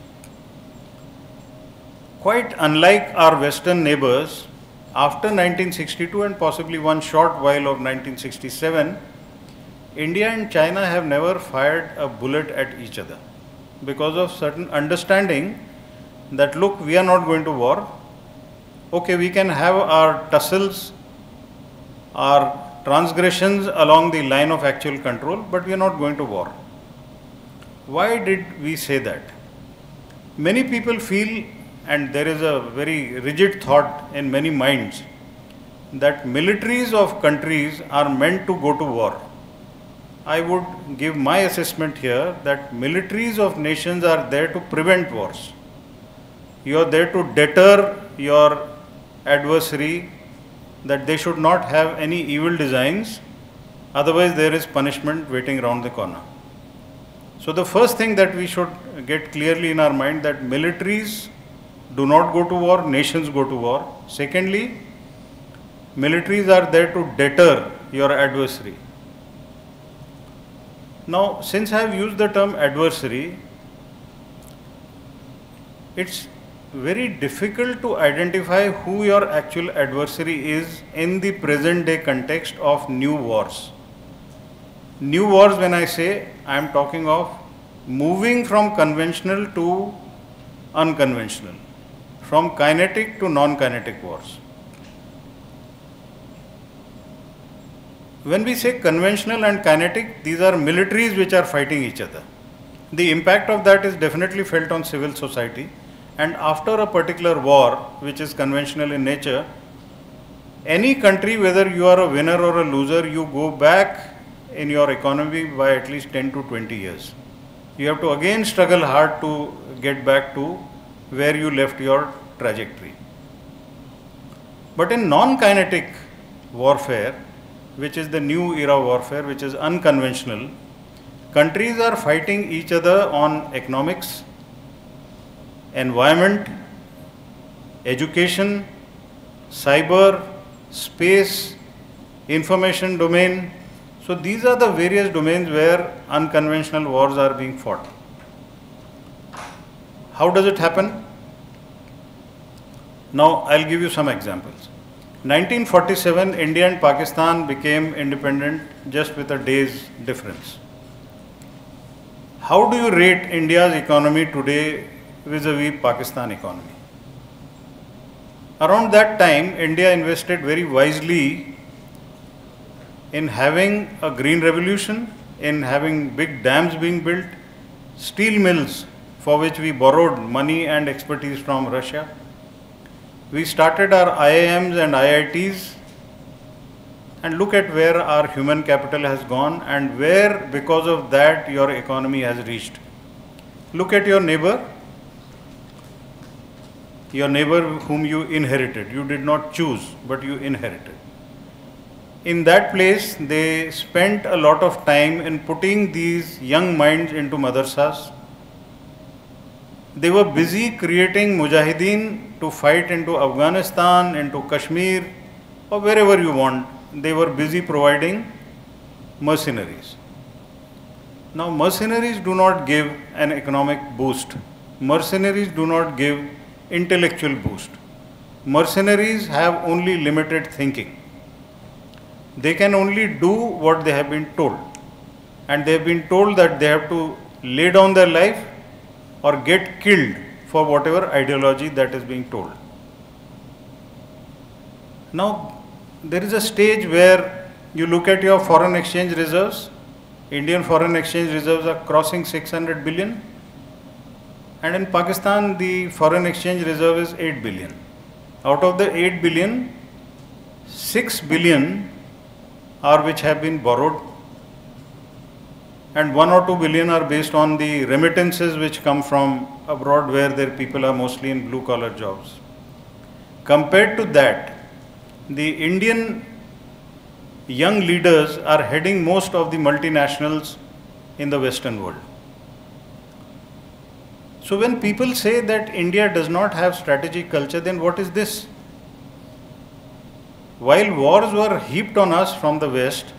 Quite unlike our Western neighbors, after 1962 and possibly one short while of 1967, India and China have never fired a bullet at each other because of certain understanding that look, we are not going to war. Okay, we can have our tussles our transgressions along the line of actual control, but we are not going to war. Why did we say that? Many people feel, and there is a very rigid thought in many minds, that militaries of countries are meant to go to war. I would give my assessment here that militaries of nations are there to prevent wars. You are there to deter your adversary that they should not have any evil designs, otherwise, there is punishment waiting around the corner. So, the first thing that we should get clearly in our mind that militaries do not go to war, nations go to war. Secondly, militaries are there to deter your adversary. Now, since I have used the term adversary, it's very difficult to identify who your actual adversary is in the present day context of new wars. New wars, when I say, I am talking of moving from conventional to unconventional, from kinetic to non kinetic wars. When we say conventional and kinetic, these are militaries which are fighting each other. The impact of that is definitely felt on civil society. And after a particular war, which is conventional in nature, any country, whether you are a winner or a loser, you go back in your economy by at least 10 to 20 years. You have to again struggle hard to get back to where you left your trajectory. But in non kinetic warfare, which is the new era warfare, which is unconventional, countries are fighting each other on economics, environment, education, cyber, space, information domain. So these are the various domains where unconventional wars are being fought. How does it happen? Now I'll give you some examples. 1947, India and Pakistan became independent just with a day's difference. How do you rate India's economy today vis-a-vis Pakistan economy? Around that time, India invested very wisely in having a green revolution, in having big dams being built, steel mills for which we borrowed money and expertise from Russia, we started our IIMs and IITs and look at where our human capital has gone and where because of that your economy has reached. Look at your neighbor, your neighbor whom you inherited. You did not choose, but you inherited. In that place, they spent a lot of time in putting these young minds into madrasas, they were busy creating mujahideen to fight into Afghanistan, into Kashmir, or wherever you want. They were busy providing mercenaries. Now, mercenaries do not give an economic boost. Mercenaries do not give intellectual boost. Mercenaries have only limited thinking. They can only do what they have been told. And they have been told that they have to lay down their life or get killed for whatever ideology that is being told. Now, there is a stage where you look at your foreign exchange reserves, Indian foreign exchange reserves are crossing 600 billion, and in Pakistan, the foreign exchange reserve is 8 billion. Out of the 8 billion, 6 billion are which have been borrowed and 1 or 2 billion are based on the remittances which come from abroad where their people are mostly in blue collar jobs. Compared to that, the Indian young leaders are heading most of the multinationals in the Western world. So when people say that India does not have strategic culture, then what is this? While wars were heaped on us from the West,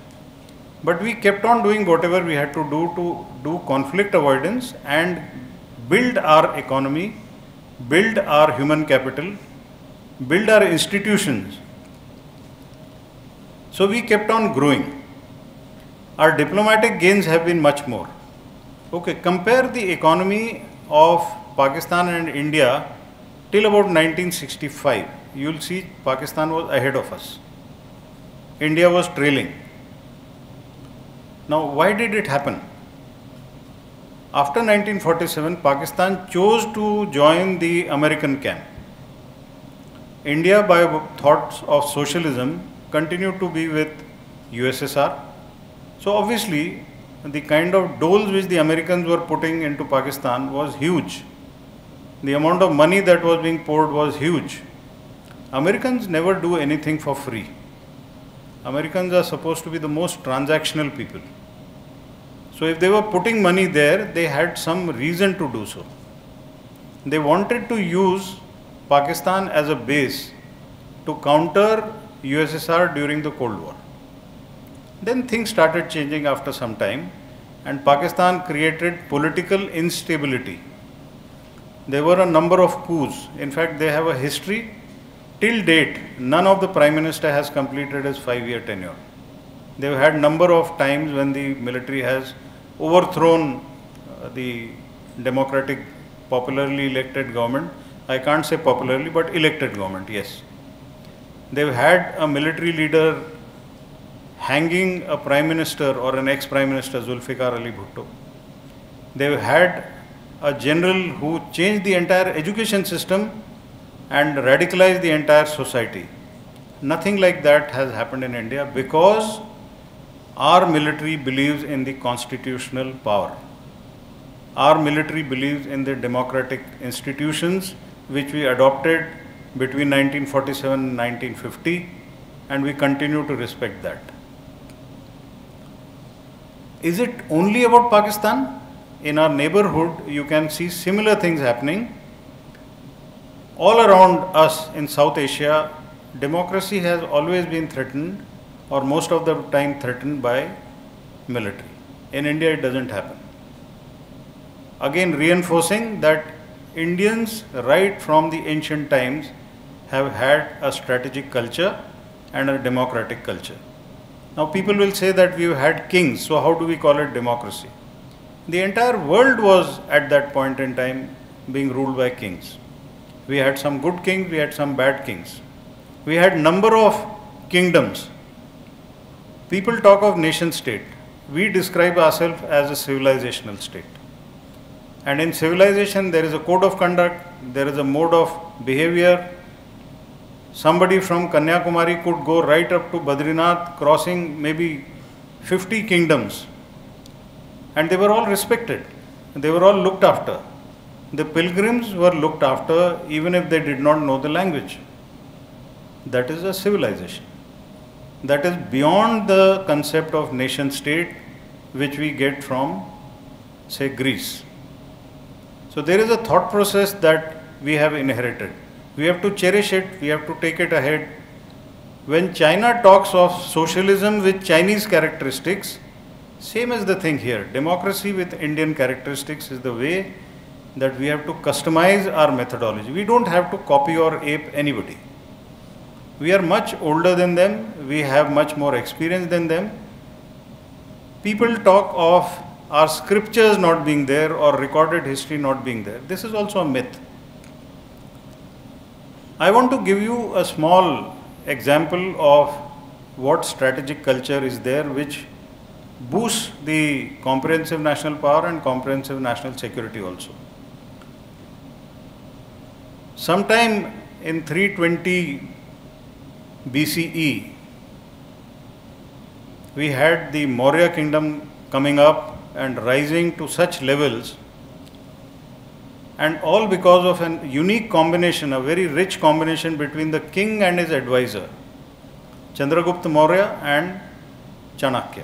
but we kept on doing whatever we had to do to do conflict avoidance and build our economy, build our human capital, build our institutions. So we kept on growing. Our diplomatic gains have been much more. Okay, compare the economy of Pakistan and India till about 1965. You will see Pakistan was ahead of us. India was trailing. Now, why did it happen? After 1947, Pakistan chose to join the American camp. India, by thoughts of socialism, continued to be with USSR. So obviously, the kind of doles which the Americans were putting into Pakistan was huge. The amount of money that was being poured was huge. Americans never do anything for free. Americans are supposed to be the most transactional people. So if they were putting money there, they had some reason to do so. They wanted to use Pakistan as a base to counter USSR during the Cold War. Then things started changing after some time, and Pakistan created political instability. There were a number of coups. In fact, they have a history. Till date, none of the prime minister has completed his five-year tenure. They've had a number of times when the military has overthrown uh, the democratic, popularly elected government. I can't say popularly, but elected government, yes. They've had a military leader hanging a prime minister or an ex-prime minister, Zulfikar Ali Bhutto. They've had a general who changed the entire education system and radicalized the entire society. Nothing like that has happened in India because our military believes in the constitutional power. Our military believes in the democratic institutions which we adopted between 1947 and 1950 and we continue to respect that. Is it only about Pakistan? In our neighborhood, you can see similar things happening. All around us in South Asia, democracy has always been threatened, or most of the time threatened by military. In India, it doesn't happen. Again, reinforcing that Indians, right from the ancient times, have had a strategic culture and a democratic culture. Now people will say that we've had kings, so how do we call it democracy? The entire world was at that point in time being ruled by kings. We had some good kings, we had some bad kings. We had number of kingdoms. People talk of nation state. We describe ourselves as a civilizational state. And in civilization, there is a code of conduct, there is a mode of behavior, somebody from Kanyakumari could go right up to Badrinath, crossing maybe 50 kingdoms. And they were all respected, they were all looked after. The pilgrims were looked after even if they did not know the language. That is a civilization. That is beyond the concept of nation state which we get from, say, Greece. So there is a thought process that we have inherited. We have to cherish it, we have to take it ahead. When China talks of socialism with Chinese characteristics, same as the thing here. Democracy with Indian characteristics is the way that we have to customize our methodology. We don't have to copy or ape anybody. We are much older than them, we have much more experience than them. People talk of our scriptures not being there or recorded history not being there. This is also a myth. I want to give you a small example of what strategic culture is there which boosts the comprehensive national power and comprehensive national security also. Sometime in 320 BCE, we had the Maurya kingdom coming up and rising to such levels and all because of a unique combination, a very rich combination between the king and his advisor, Chandragupta Maurya and Chanakya.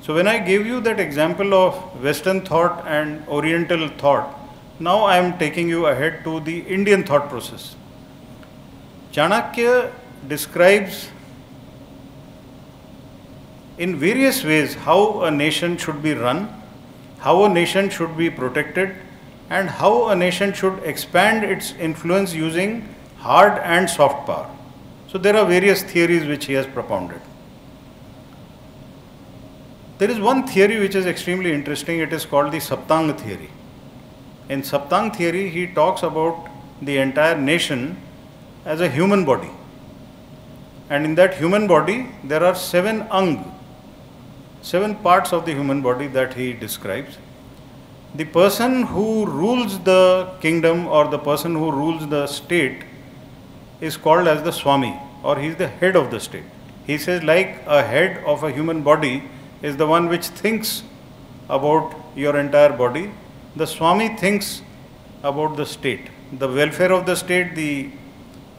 So when I gave you that example of Western thought and Oriental thought, now I am taking you ahead to the Indian thought process. Chanakya describes in various ways how a nation should be run, how a nation should be protected, and how a nation should expand its influence using hard and soft power. So there are various theories which he has propounded. There is one theory which is extremely interesting, it is called the Saptang theory. In Saptang theory, he talks about the entire nation as a human body. And in that human body, there are seven ang, seven parts of the human body that he describes the person who rules the kingdom or the person who rules the state is called as the Swami or he is the head of the state. He says, like a head of a human body is the one which thinks about your entire body, the Swami thinks about the state, the welfare of the state, the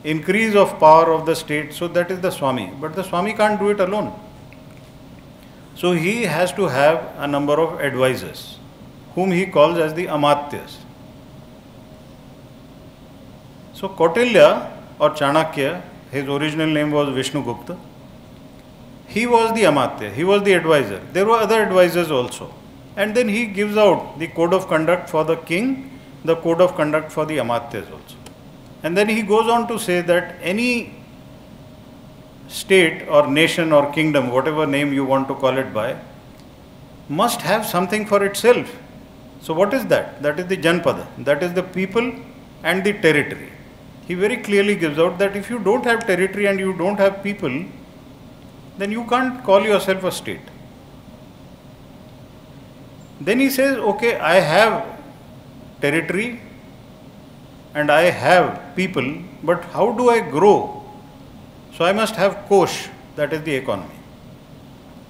increase of power of the state. So that is the Swami. But the Swami can't do it alone. So he has to have a number of advisors, whom he calls as the Amatyas. So Kautilya or Chanakya, his original name was Vishnugupta. He was the Amatya, he was the advisor. There were other advisors also. And then he gives out the code of conduct for the king, the code of conduct for the Amatyas also. And then he goes on to say that any state or nation or kingdom, whatever name you want to call it by, must have something for itself. So, what is that? That is the Janpada, that is the people and the territory. He very clearly gives out that if you don't have territory and you don't have people, then you can't call yourself a state. Then he says, okay, I have territory and I have people, but how do I grow? So I must have kosh, that is the economy.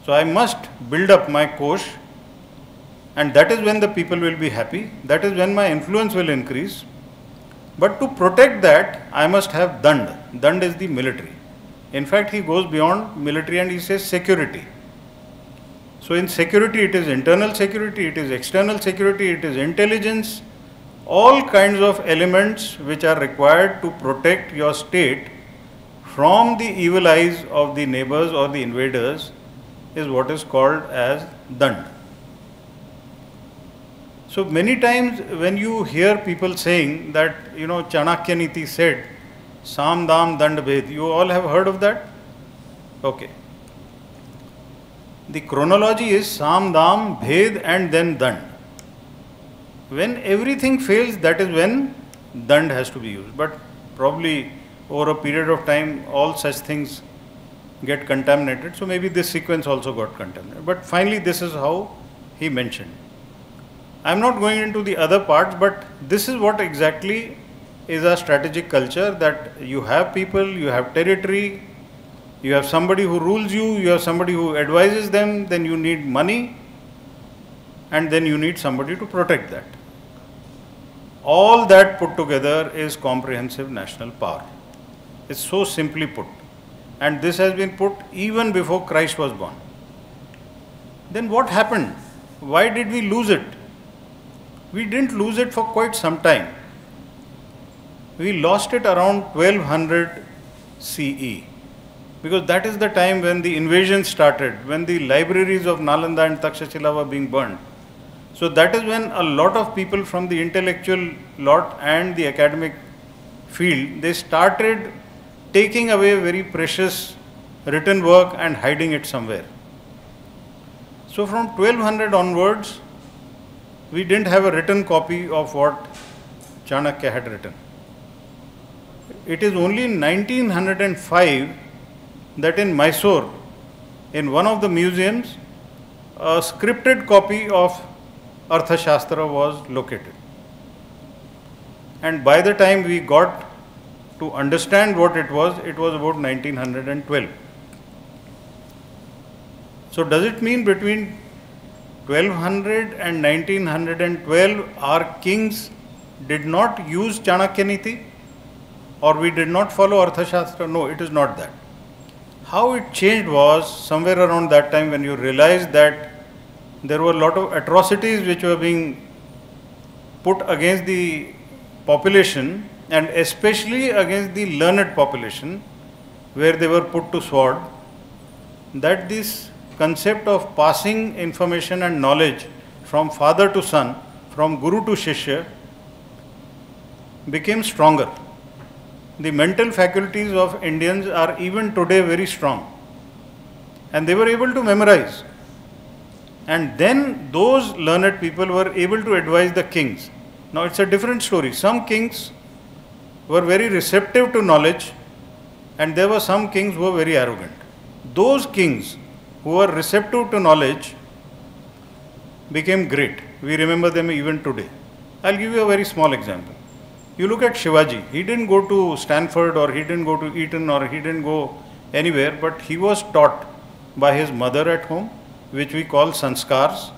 So I must build up my kosh, and that is when the people will be happy, that is when my influence will increase. But to protect that, I must have dand. Dand is the military. In fact, he goes beyond military and he says security. So, in security, it is internal security, it is external security, it is intelligence, all kinds of elements which are required to protect your state from the evil eyes of the neighbors or the invaders is what is called as dand. So many times when you hear people saying that, you know, Chanakya Niti said, Sam Dam Dand you all have heard of that? Okay. The chronology is Sam Dam, and then Dand. When everything fails, that is when Dand has to be used. But probably over a period of time, all such things get contaminated. So maybe this sequence also got contaminated. But finally, this is how he mentioned. I am not going into the other parts, but this is what exactly is a strategic culture that you have people, you have territory, you have somebody who rules you, you have somebody who advises them, then you need money, and then you need somebody to protect that. All that put together is comprehensive national power. It's so simply put. And this has been put even before Christ was born. Then what happened? Why did we lose it? we didn't lose it for quite some time. We lost it around 1200 CE because that is the time when the invasion started, when the libraries of Nalanda and Takshashila were being burned. So that is when a lot of people from the intellectual lot and the academic field, they started taking away very precious written work and hiding it somewhere. So from 1200 onwards, we didn't have a written copy of what Chanakya had written. It is only in 1905 that in Mysore, in one of the museums, a scripted copy of Arthashastra was located. And by the time we got to understand what it was, it was about 1912. So, does it mean between 1200 and 1912 our kings did not use Chanakya Niti or we did not follow Arthashastra? No, it is not that. How it changed was somewhere around that time when you realized that there were a lot of atrocities which were being put against the population and especially against the learned population where they were put to sword that this concept of passing information and knowledge from father to son, from guru to shishya, became stronger. The mental faculties of Indians are even today very strong. And they were able to memorize. And then those learned people were able to advise the kings. Now it's a different story. Some kings were very receptive to knowledge, and there were some kings who were very arrogant. Those kings who were receptive to knowledge became great. We remember them even today. I'll give you a very small example. You look at Shivaji, he didn't go to Stanford or he didn't go to Eton or he didn't go anywhere, but he was taught by his mother at home, which we call sanskars,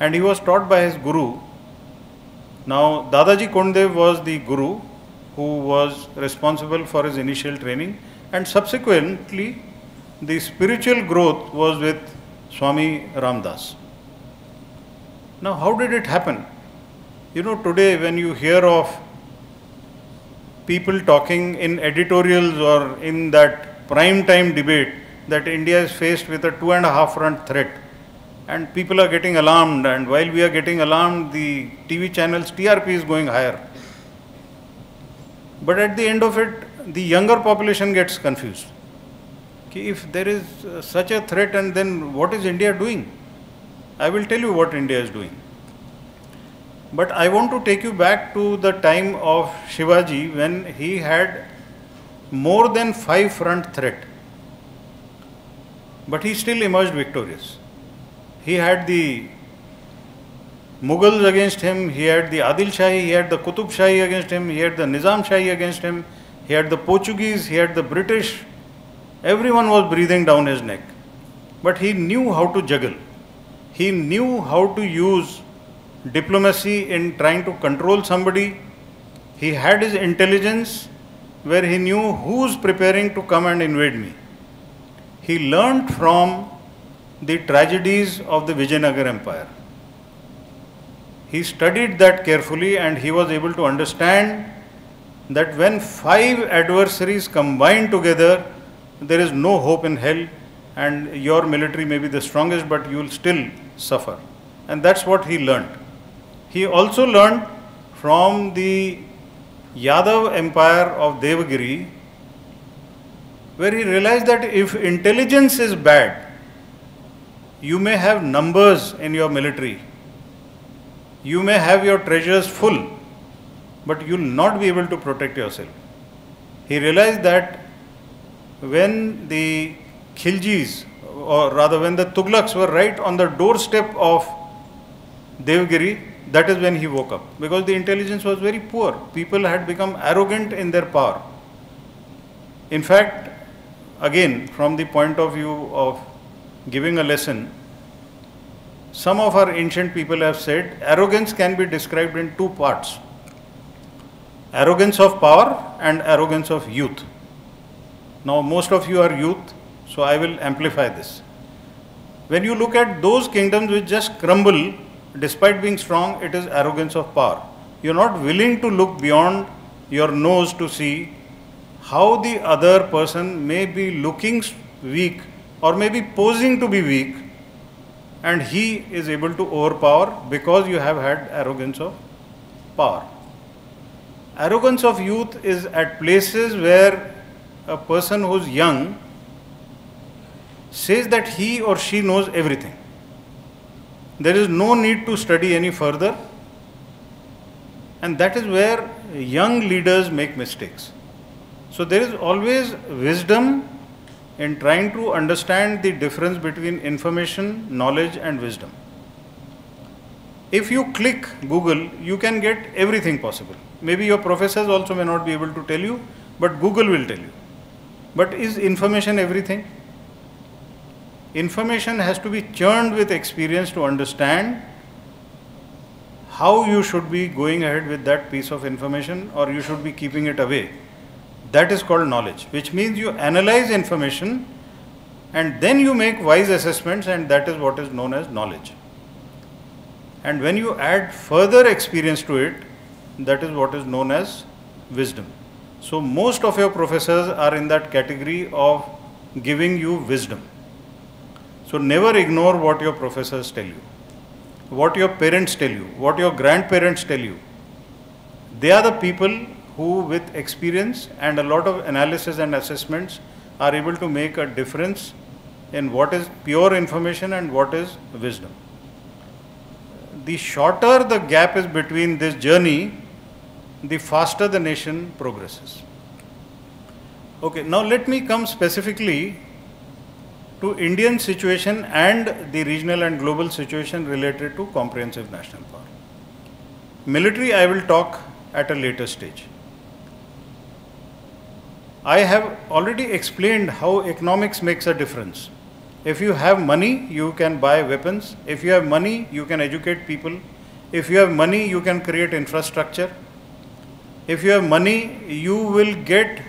and he was taught by his guru. Now, Dadaji Kondev was the guru who was responsible for his initial training, and subsequently, the spiritual growth was with Swami Ramdas. Now, how did it happen? You know, today when you hear of people talking in editorials or in that prime time debate that India is faced with a two and a half front threat, and people are getting alarmed, and while we are getting alarmed, the TV channels TRP is going higher. But at the end of it, the younger population gets confused. If there is uh, such a threat, and then what is India doing? I will tell you what India is doing. But I want to take you back to the time of Shivaji when he had more than five front threat. But he still emerged victorious. He had the Mughals against him, he had the Adil Shahi, he had the Qutub Shahi against him, he had the Nizam Shahi against him, he had the Portuguese, he had the British. Everyone was breathing down his neck. But he knew how to juggle. He knew how to use diplomacy in trying to control somebody. He had his intelligence where he knew who's preparing to come and invade me. He learned from the tragedies of the Vijayanagar Empire. He studied that carefully and he was able to understand that when five adversaries combine together, there is no hope in hell and your military may be the strongest, but you will still suffer. And that's what he learned. He also learned from the Yadav empire of Devagiri, where he realized that if intelligence is bad, you may have numbers in your military, you may have your treasures full, but you will not be able to protect yourself. He realized that when the Khiljis, or rather when the Tughlaqs were right on the doorstep of Devagiri, that is when he woke up because the intelligence was very poor. People had become arrogant in their power. In fact, again, from the point of view of giving a lesson, some of our ancient people have said arrogance can be described in two parts arrogance of power and arrogance of youth. Now, most of you are youth, so I will amplify this. When you look at those kingdoms which just crumble despite being strong, it is arrogance of power. You're not willing to look beyond your nose to see how the other person may be looking weak or may be posing to be weak and he is able to overpower because you have had arrogance of power. Arrogance of youth is at places where a person who's young says that he or she knows everything there is no need to study any further. And that is where young leaders make mistakes. So there is always wisdom in trying to understand the difference between information, knowledge, and wisdom. If you click Google, you can get everything possible. Maybe your professors also may not be able to tell you, but Google will tell you. But is information everything? information has to be churned with experience to understand how you should be going ahead with that piece of information or you should be keeping it away. That is called knowledge, which means you analyze information and then you make wise assessments, and that is what is known as knowledge. And when you add further experience to it, that is what is known as wisdom. So, most of your professors are in that category of giving you wisdom. So never ignore what your professors tell you, what your parents tell you, what your grandparents tell you. They are the people who, with experience and a lot of analysis and assessments, are able to make a difference in what is pure information and what is wisdom. The shorter the gap is between this journey, the faster the nation progresses. Okay, now let me come specifically to Indian situation and the regional and global situation related to comprehensive national power. Military, I will talk at a later stage. I have already explained how economics makes a difference. If you have money, you can buy weapons. If you have money, you can educate people. If you have money, you can create infrastructure. If you have money, you will get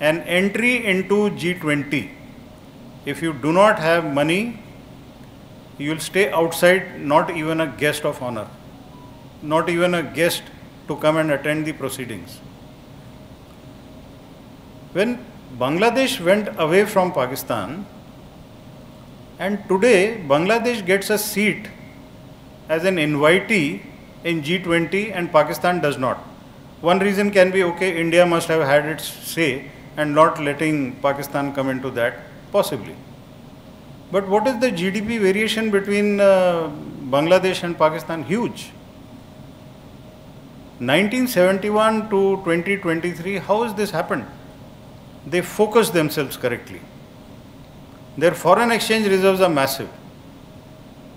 an entry into G20. If you do not have money, you will stay outside, not even a guest of honor, not even a guest to come and attend the proceedings. When Bangladesh went away from Pakistan, and today Bangladesh gets a seat as an invitee in G20 and Pakistan does not. One reason can be okay, India must have had its say and not letting Pakistan come into that, possibly. But what is the GDP variation between uh, Bangladesh and Pakistan? Huge. 1971 to 2023, how has this happened? They focus themselves correctly. Their foreign exchange reserves are massive.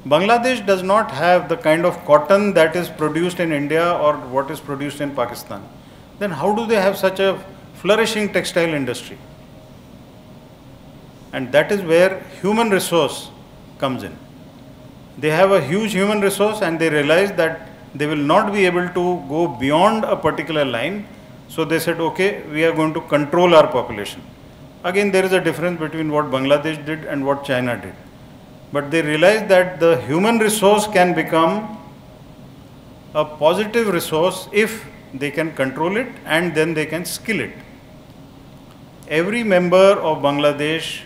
Bangladesh does not have the kind of cotton that is produced in India or what is produced in Pakistan. Then how do they have such a flourishing textile industry? And that is where human resource comes in. They have a huge human resource and they realize that they will not be able to go beyond a particular line. So they said, okay, we are going to control our population. Again, there is a difference between what Bangladesh did and what China did. But they realized that the human resource can become a positive resource if they can control it and then they can skill it. Every member of Bangladesh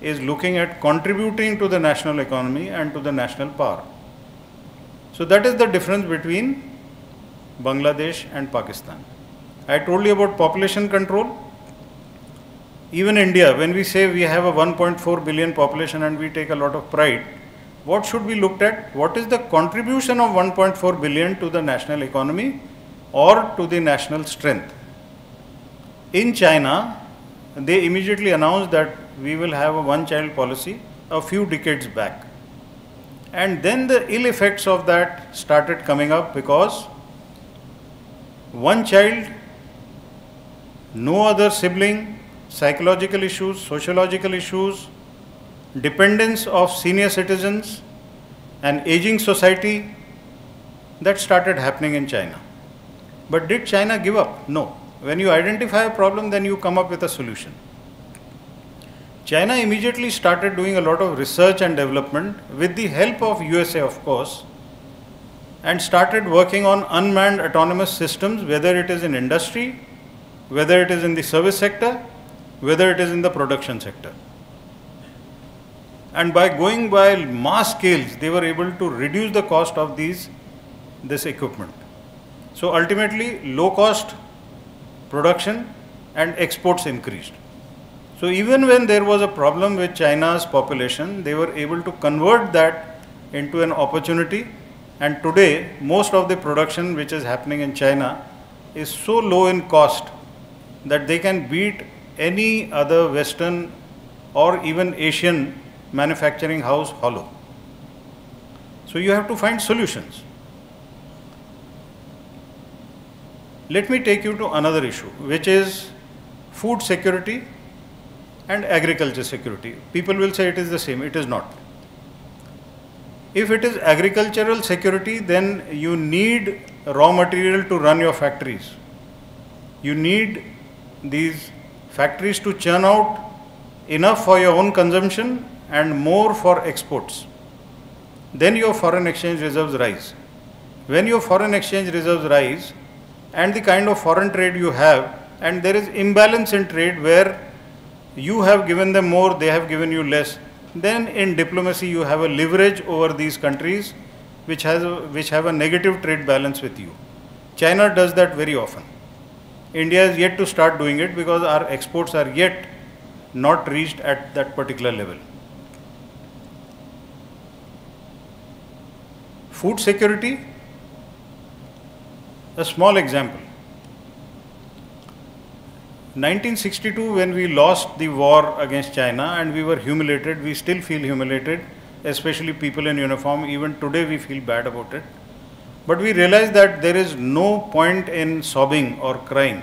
is looking at contributing to the national economy and to the national power. So that is the difference between Bangladesh and Pakistan. I told you about population control. Even India, when we say we have a 1.4 billion population and we take a lot of pride, what should be looked at? What is the contribution of 1.4 billion to the national economy or to the national strength? In China, they immediately announced that we will have a one child policy a few decades back. And then the ill effects of that started coming up because one child, no other sibling, psychological issues, sociological issues, dependence of senior citizens, an aging society, that started happening in China. But did China give up? No. When you identify a problem, then you come up with a solution. China immediately started doing a lot of research and development with the help of USA, of course, and started working on unmanned autonomous systems, whether it is in industry, whether it is in the service sector, whether it is in the production sector. And by going by mass scales, they were able to reduce the cost of these this equipment. So ultimately, low cost production and exports increased. So even when there was a problem with China's population, they were able to convert that into an opportunity. And today, most of the production which is happening in China is so low in cost that they can beat any other Western or even Asian manufacturing house hollow. So you have to find solutions. Let me take you to another issue, which is food security and agriculture security. People will say it is the same, it is not. If it is agricultural security, then you need raw material to run your factories. You need these factories to churn out enough for your own consumption and more for exports. Then your foreign exchange reserves rise. When your foreign exchange reserves rise and the kind of foreign trade you have, and there is imbalance in trade where you have given them more, they have given you less, then in diplomacy you have a leverage over these countries which, has a, which have a negative trade balance with you. China does that very often. India is yet to start doing it because our exports are yet not reached at that particular level. Food security, a small example. 1962 when we lost the war against China and we were humiliated, we still feel humiliated, especially people in uniform, even today we feel bad about it. But we realize that there is no point in sobbing or crying.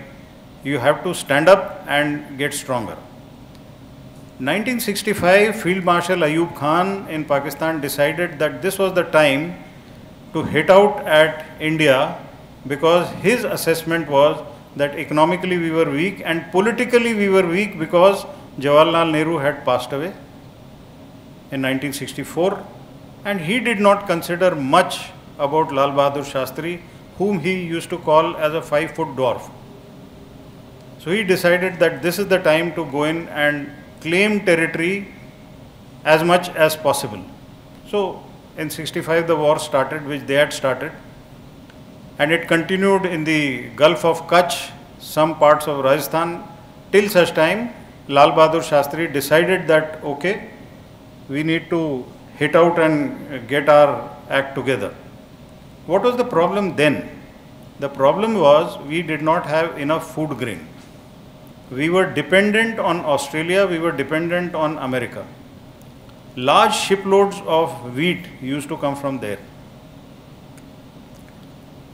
You have to stand up and get stronger. 1965, Field Marshal Ayub Khan in Pakistan decided that this was the time to hit out at India because his assessment was that economically we were weak and politically we were weak because Jawaharlal Nehru had passed away in 1964 and he did not consider much about Lal Bahadur Shastri whom he used to call as a five foot dwarf. So he decided that this is the time to go in and claim territory as much as possible. So in 65 the war started which they had started and it continued in the Gulf of Kutch, some parts of Rajasthan till such time Lal Bahadur Shastri decided that okay we need to hit out and get our act together. What was the problem then? The problem was we did not have enough food grain. We were dependent on Australia, we were dependent on America. Large shiploads of wheat used to come from there.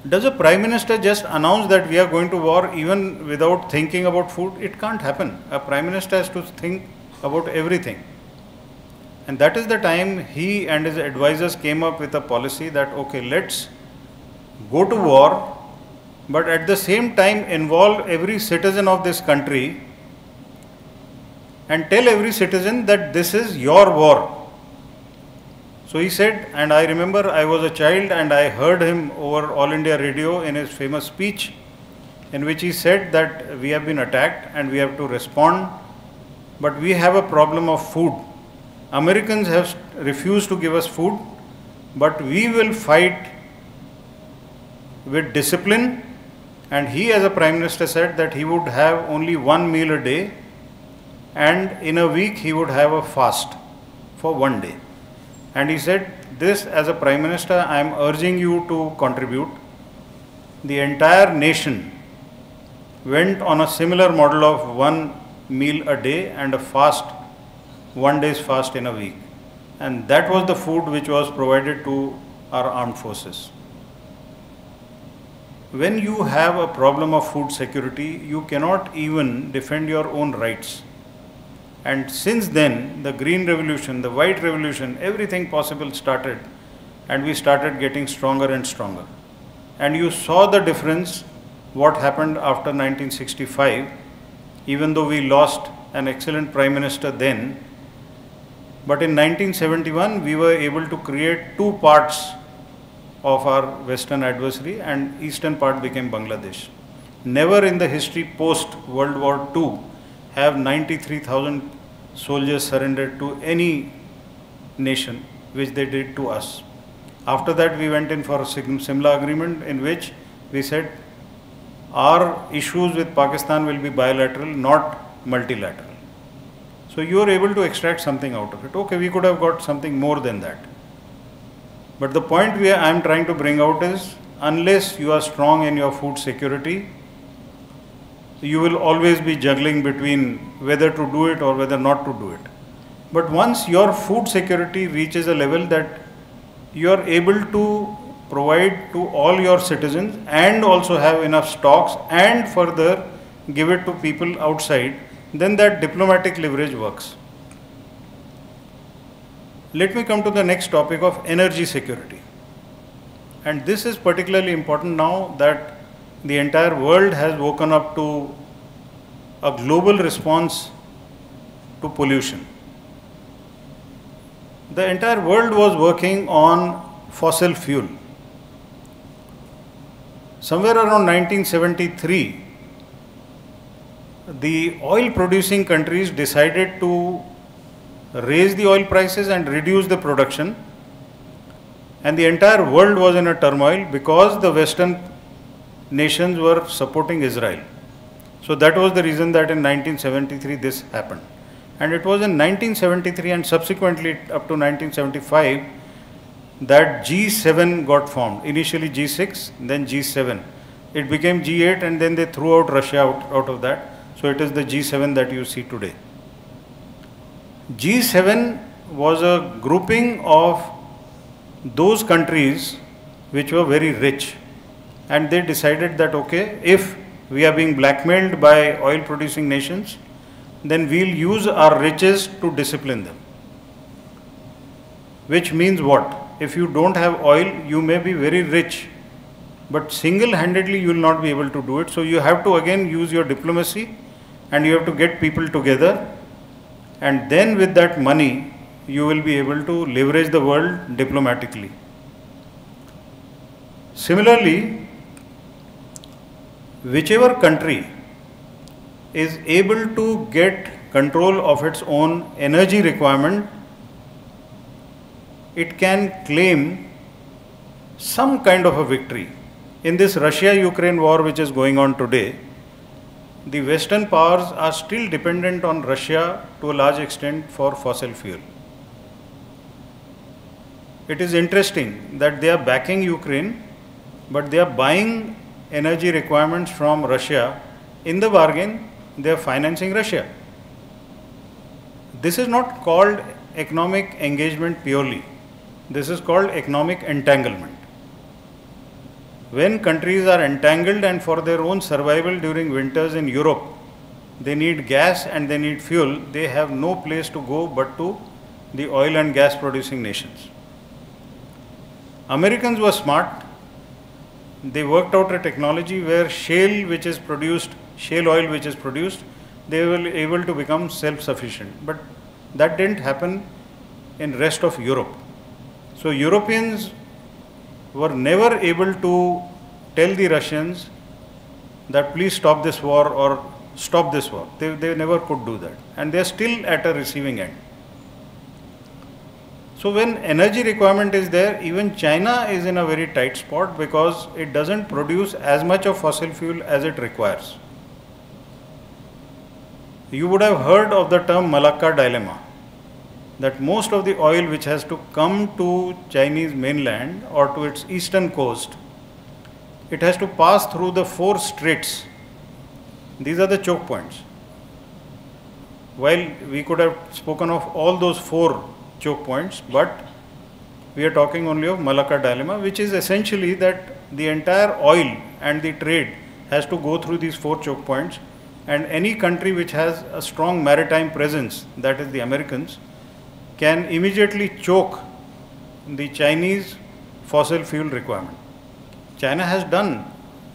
Does a prime minister just announce that we are going to war even without thinking about food? It can't happen. A prime minister has to think about everything. And that is the time he and his advisors came up with a policy that okay, let's go to war, but at the same time involve every citizen of this country and tell every citizen that this is your war. So he said, and I remember I was a child and I heard him over All India Radio in his famous speech, in which he said that we have been attacked and we have to respond, but we have a problem of food. Americans have refused to give us food, but we will fight with discipline. And he, as a prime minister, said that he would have only one meal a day, and in a week he would have a fast for one day. And he said, This, as a Prime Minister, I am urging you to contribute. The entire nation went on a similar model of one meal a day and a fast, one day's fast in a week. And that was the food which was provided to our armed forces. When you have a problem of food security, you cannot even defend your own rights and since then, the green revolution, the white revolution, everything possible started, and we started getting stronger and stronger. And you saw the difference what happened after 1965, even though we lost an excellent prime minister then. But in 1971, we were able to create two parts of our western adversary, and eastern part became Bangladesh. Never in the history post World War II have 93,000 soldiers surrendered to any nation, which they did to us. After that, we went in for a Simla agreement in which we said our issues with Pakistan will be bilateral, not multilateral. So you are able to extract something out of it. Okay, we could have got something more than that. But the point I am trying to bring out is unless you are strong in your food security, you will always be juggling between whether to do it or whether not to do it. But once your food security reaches a level that you are able to provide to all your citizens and also have enough stocks and further give it to people outside, then that diplomatic leverage works. Let me come to the next topic of energy security. And this is particularly important now that the entire world has woken up to a global response to pollution. The entire world was working on fossil fuel. Somewhere around 1973, the oil producing countries decided to raise the oil prices and reduce the production and the entire world was in a turmoil because the western nations were supporting Israel. So that was the reason that in 1973 this happened. And it was in 1973 and subsequently up to 1975 that G7 got formed. Initially G6, then G7. It became G8 and then they threw out Russia out, out of that. So it is the G7 that you see today. G7 was a grouping of those countries which were very rich. And they decided that, okay, if we are being blackmailed by oil producing nations, then we'll use our riches to discipline them. Which means what? If you don't have oil, you may be very rich, but single handedly you will not be able to do it. So you have to again use your diplomacy and you have to get people together, and then with that money, you will be able to leverage the world diplomatically. Similarly, whichever country is able to get control of its own energy requirement, it can claim some kind of a victory. In this Russia Ukraine war, which is going on today, the Western powers are still dependent on Russia to a large extent for fossil fuel. It is interesting that they are backing Ukraine, but they are buying energy requirements from Russia. In the bargain, they are financing Russia. This is not called economic engagement purely. This is called economic entanglement. When countries are entangled and for their own survival during winters in Europe, they need gas and they need fuel, they have no place to go but to the oil and gas producing nations. Americans were smart. They worked out a technology where shale, which is produced, shale oil, which is produced, they were able to become self-sufficient. But that didn't happen in rest of Europe. So Europeans were never able to tell the Russians that please stop this war or stop this war. They, they never could do that. And they are still at a receiving end. So when energy requirement is there, even China is in a very tight spot because it doesn't produce as much of fossil fuel as it requires. You would have heard of the term Malacca dilemma that most of the oil which has to come to Chinese mainland or to its eastern coast, it has to pass through the four straits. These are the choke points. While we could have spoken of all those four choke points, but we are talking only of Malacca dilemma, which is essentially that the entire oil and the trade has to go through these four choke points, and any country which has a strong maritime presence, that is the Americans, can immediately choke the Chinese fossil fuel requirement. China has done,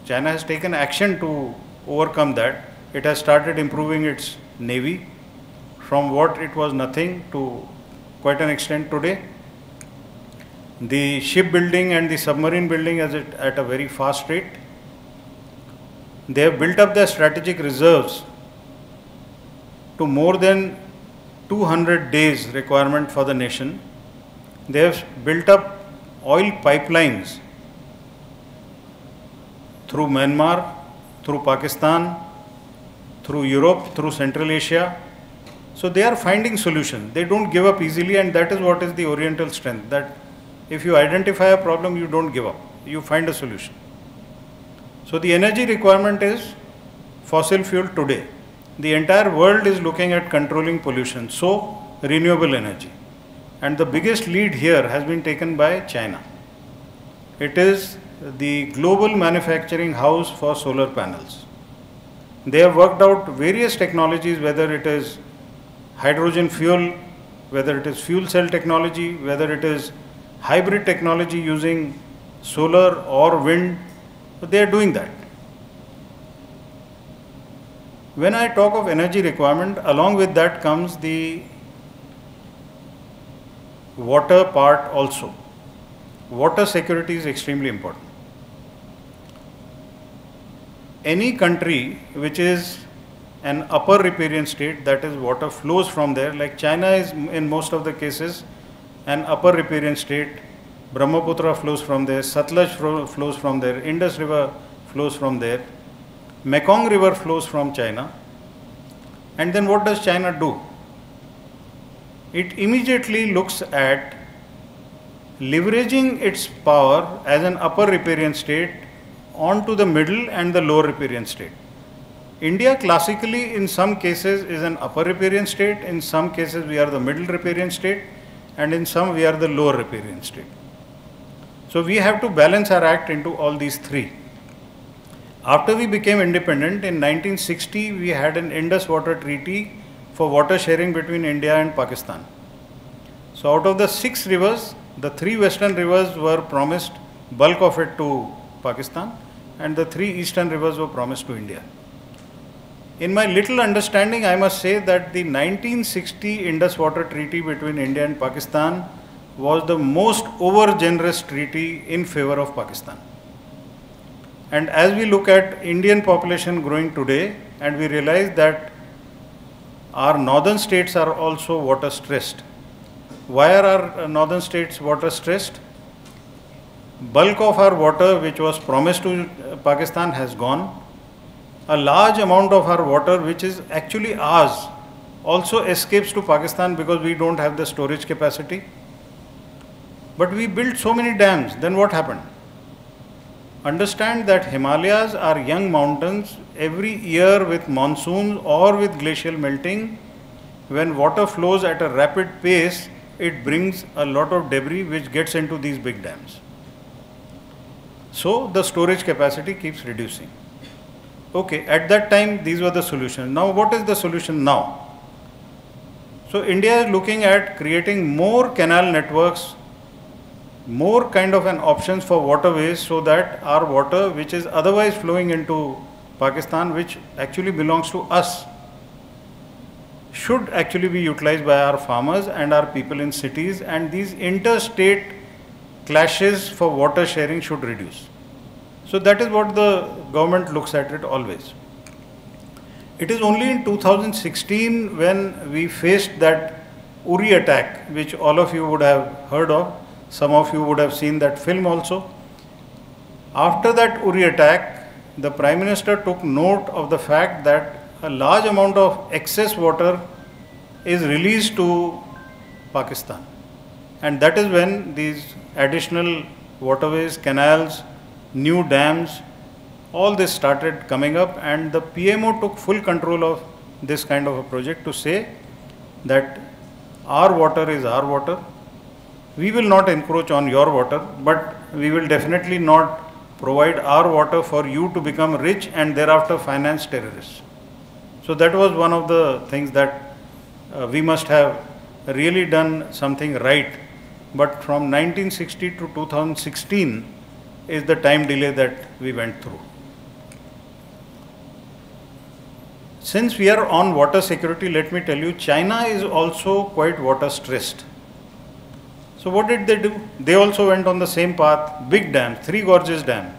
China has taken action to overcome that. It has started improving its navy from what it was nothing to quite an extent today. The shipbuilding and the submarine building is at a very fast rate. They have built up their strategic reserves to more than 200 days requirement for the nation. They have built up oil pipelines through Myanmar, through Pakistan, through Europe, through Central Asia. So they are finding solution. They don't give up easily, and that is what is the Oriental strength. That if you identify a problem, you don't give up. You find a solution. So the energy requirement is fossil fuel today. The entire world is looking at controlling pollution. So renewable energy. And the biggest lead here has been taken by China. It is the global manufacturing house for solar panels. They have worked out various technologies, whether it is hydrogen fuel, whether it is fuel cell technology, whether it is hybrid technology using solar or wind, they are doing that. When I talk of energy requirement, along with that comes the water part also. Water security is extremely important. Any country which is an upper riparian state, that is water flows from there, like China is in most of the cases an upper riparian state, Brahmaputra flows from there, Satluj flows from there, Indus river flows from there, Mekong river flows from China. And then what does China do? It immediately looks at leveraging its power as an upper riparian state onto the middle and the lower riparian state. India classically in some cases is an upper riparian state, in some cases we are the middle riparian state and in some we are the lower riparian state. So we have to balance our act into all these three. After we became independent in 1960, we had an Indus Water Treaty for water sharing between India and Pakistan. So out of the six rivers, the three western rivers were promised bulk of it to Pakistan and the three eastern rivers were promised to India. In my little understanding, I must say that the 1960 Indus Water Treaty between India and Pakistan was the most over generous treaty in favor of Pakistan. And as we look at Indian population growing today, and we realize that our northern states are also water stressed. Why are our uh, northern states water stressed? Bulk of our water, which was promised to uh, Pakistan, has gone. A large amount of our water, which is actually ours, also escapes to Pakistan because we don't have the storage capacity. But we built so many dams, then what happened? Understand that Himalayas are young mountains. Every year with monsoons or with glacial melting, when water flows at a rapid pace, it brings a lot of debris which gets into these big dams. So the storage capacity keeps reducing. Okay, at that time these were the solutions. Now what is the solution now? So India is looking at creating more canal networks more kind of an options for waterways so that our water which is otherwise flowing into Pakistan which actually belongs to us should actually be utilized by our farmers and our people in cities and these interstate clashes for water sharing should reduce. So that is what the government looks at it always. It is only in 2016 when we faced that Uri attack which all of you would have heard of some of you would have seen that film also. After that Uri attack, the Prime Minister took note of the fact that a large amount of excess water is released to Pakistan. And that is when these additional waterways, canals, new dams, all this started coming up and the PMO took full control of this kind of a project to say that our water is our water, we will not encroach on your water, but we will definitely not provide our water for you to become rich and thereafter finance terrorists. So that was one of the things that uh, we must have really done something right. But from 1960 to 2016 is the time delay that we went through. Since we are on water security, let me tell you, China is also quite water stressed. So what did they do? They also went on the same path, big dam, Three Gorges Dam.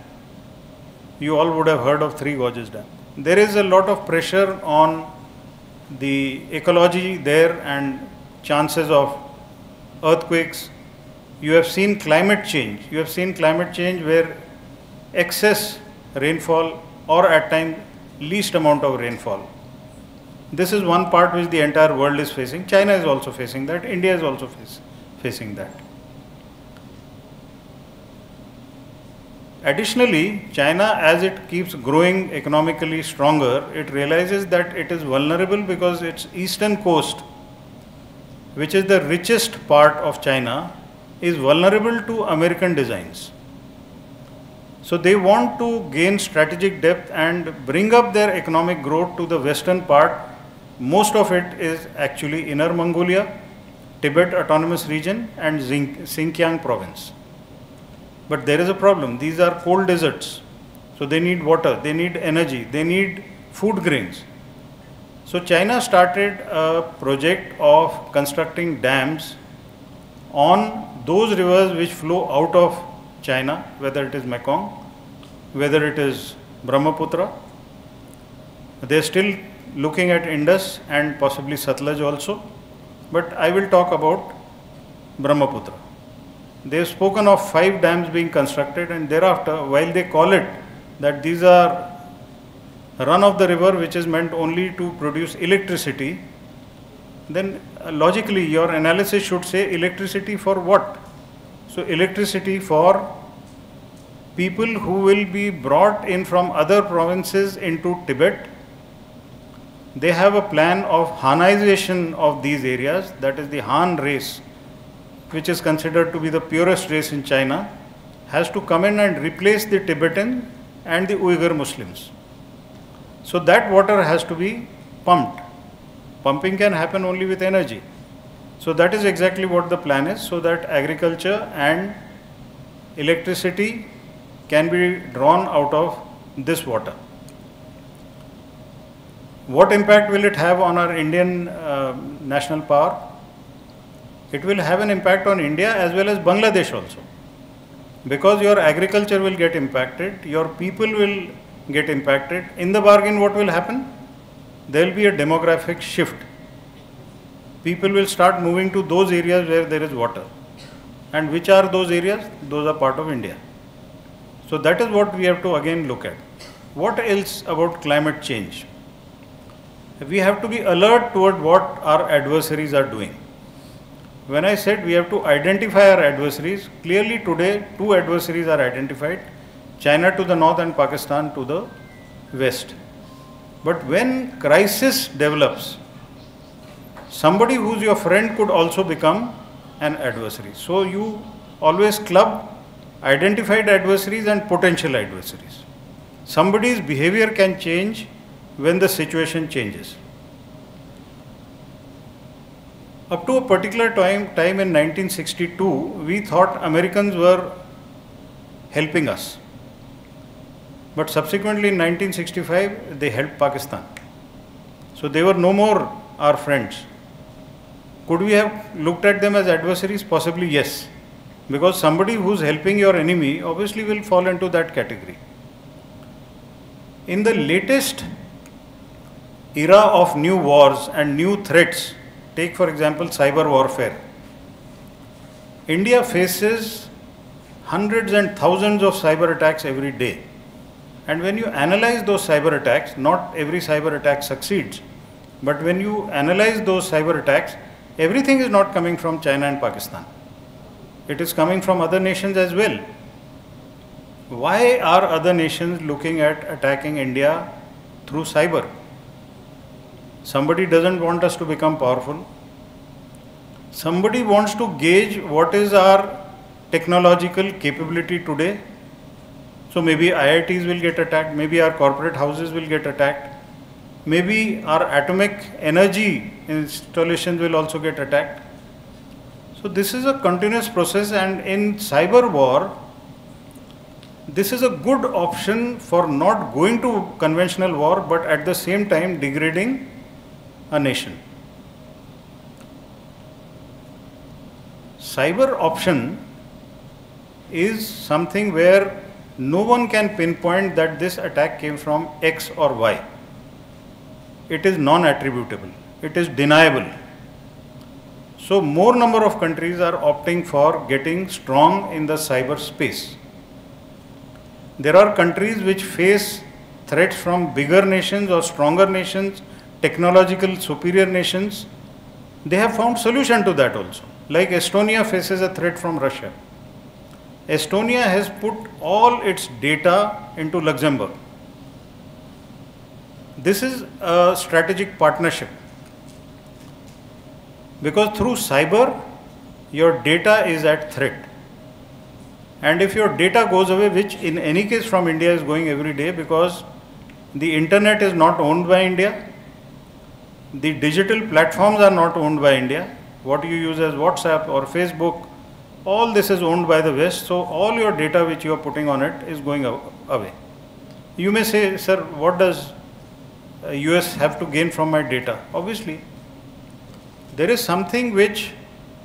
You all would have heard of Three Gorges Dam. There is a lot of pressure on the ecology there and chances of earthquakes. You have seen climate change. You have seen climate change where excess rainfall or at times least amount of rainfall. This is one part which the entire world is facing. China is also facing that. India is also facing facing that. Additionally, China, as it keeps growing economically stronger, it realizes that it is vulnerable because its eastern coast, which is the richest part of China, is vulnerable to American designs. So they want to gain strategic depth and bring up their economic growth to the western part. Most of it is actually Inner Mongolia, Tibet Autonomous Region and Xinjiang province. But there is a problem. These are cold deserts. So they need water, they need energy, they need food grains. So China started a project of constructing dams on those rivers which flow out of China, whether it is Mekong, whether it is Brahmaputra. They are still looking at Indus and possibly Satluj also. But I will talk about Brahmaputra. They have spoken of five dams being constructed and thereafter, while they call it that these are run of the river which is meant only to produce electricity, then logically your analysis should say electricity for what? So electricity for people who will be brought in from other provinces into Tibet they have a plan of Hanization of these areas, that is the Han race, which is considered to be the purest race in China, has to come in and replace the Tibetan and the Uyghur Muslims. So that water has to be pumped. Pumping can happen only with energy. So that is exactly what the plan is so that agriculture and electricity can be drawn out of this water. What impact will it have on our Indian uh, national power? It will have an impact on India as well as Bangladesh also. Because your agriculture will get impacted, your people will get impacted. In the bargain, what will happen? There will be a demographic shift. People will start moving to those areas where there is water. And which are those areas? Those are part of India. So that is what we have to again look at. What else about climate change? We have to be alert toward what our adversaries are doing. When I said we have to identify our adversaries, clearly today two adversaries are identified China to the north and Pakistan to the west. But when crisis develops, somebody who's your friend could also become an adversary. So you always club identified adversaries and potential adversaries. Somebody's behavior can change when the situation changes. Up to a particular time, time in 1962, we thought Americans were helping us. But subsequently in 1965, they helped Pakistan. So they were no more our friends. Could we have looked at them as adversaries? Possibly yes. Because somebody who's helping your enemy obviously will fall into that category. In the latest era of new wars and new threats, take for example cyber warfare, India faces hundreds and thousands of cyber attacks every day. And when you analyze those cyber attacks, not every cyber attack succeeds, but when you analyze those cyber attacks, everything is not coming from China and Pakistan. It is coming from other nations as well. Why are other nations looking at attacking India through cyber? Somebody doesn't want us to become powerful. Somebody wants to gauge what is our technological capability today. So maybe IITs will get attacked, maybe our corporate houses will get attacked, maybe our atomic energy installations will also get attacked. So this is a continuous process and in cyber war, this is a good option for not going to conventional war but at the same time degrading a nation. Cyber option is something where no one can pinpoint that this attack came from X or Y. It is non-attributable. It is deniable. So more number of countries are opting for getting strong in the cyber space. There are countries which face threats from bigger nations or stronger nations, technological superior nations. They have found solution to that also. Like Estonia faces a threat from Russia. Estonia has put all its data into Luxembourg. This is a strategic partnership because through cyber your data is at threat and if your data goes away which in any case from India is going every day because the internet is not owned by India the digital platforms are not owned by India what you use as WhatsApp or Facebook all this is owned by the West, so all your data which you are putting on it is going away. You may say, sir, what does US uh, have to gain from my data? Obviously, there is something which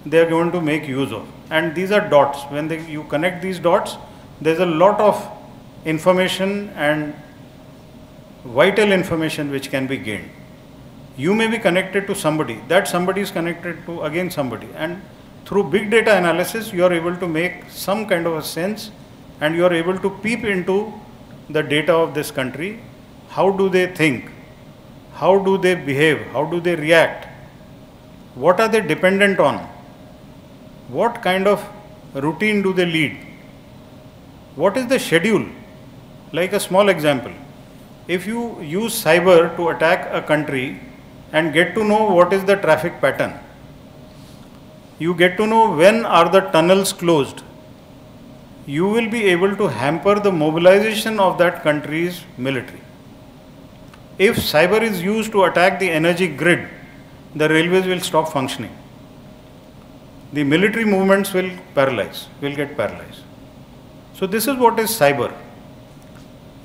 they are going to make use of, and these are dots. When they, you connect these dots, there's a lot of information and vital information which can be gained. You may be connected to somebody, that somebody is connected to again somebody, and through big data analysis, you are able to make some kind of a sense and you are able to peep into the data of this country. How do they think? How do they behave? How do they react? What are they dependent on? What kind of routine do they lead? What is the schedule? Like a small example. If you use cyber to attack a country and get to know what is the traffic pattern, you get to know when are the tunnels closed you will be able to hamper the mobilization of that country's military. If cyber is used to attack the energy grid, the railways will stop functioning. The military movements will paralyze, will get paralyzed. So, this is what is cyber.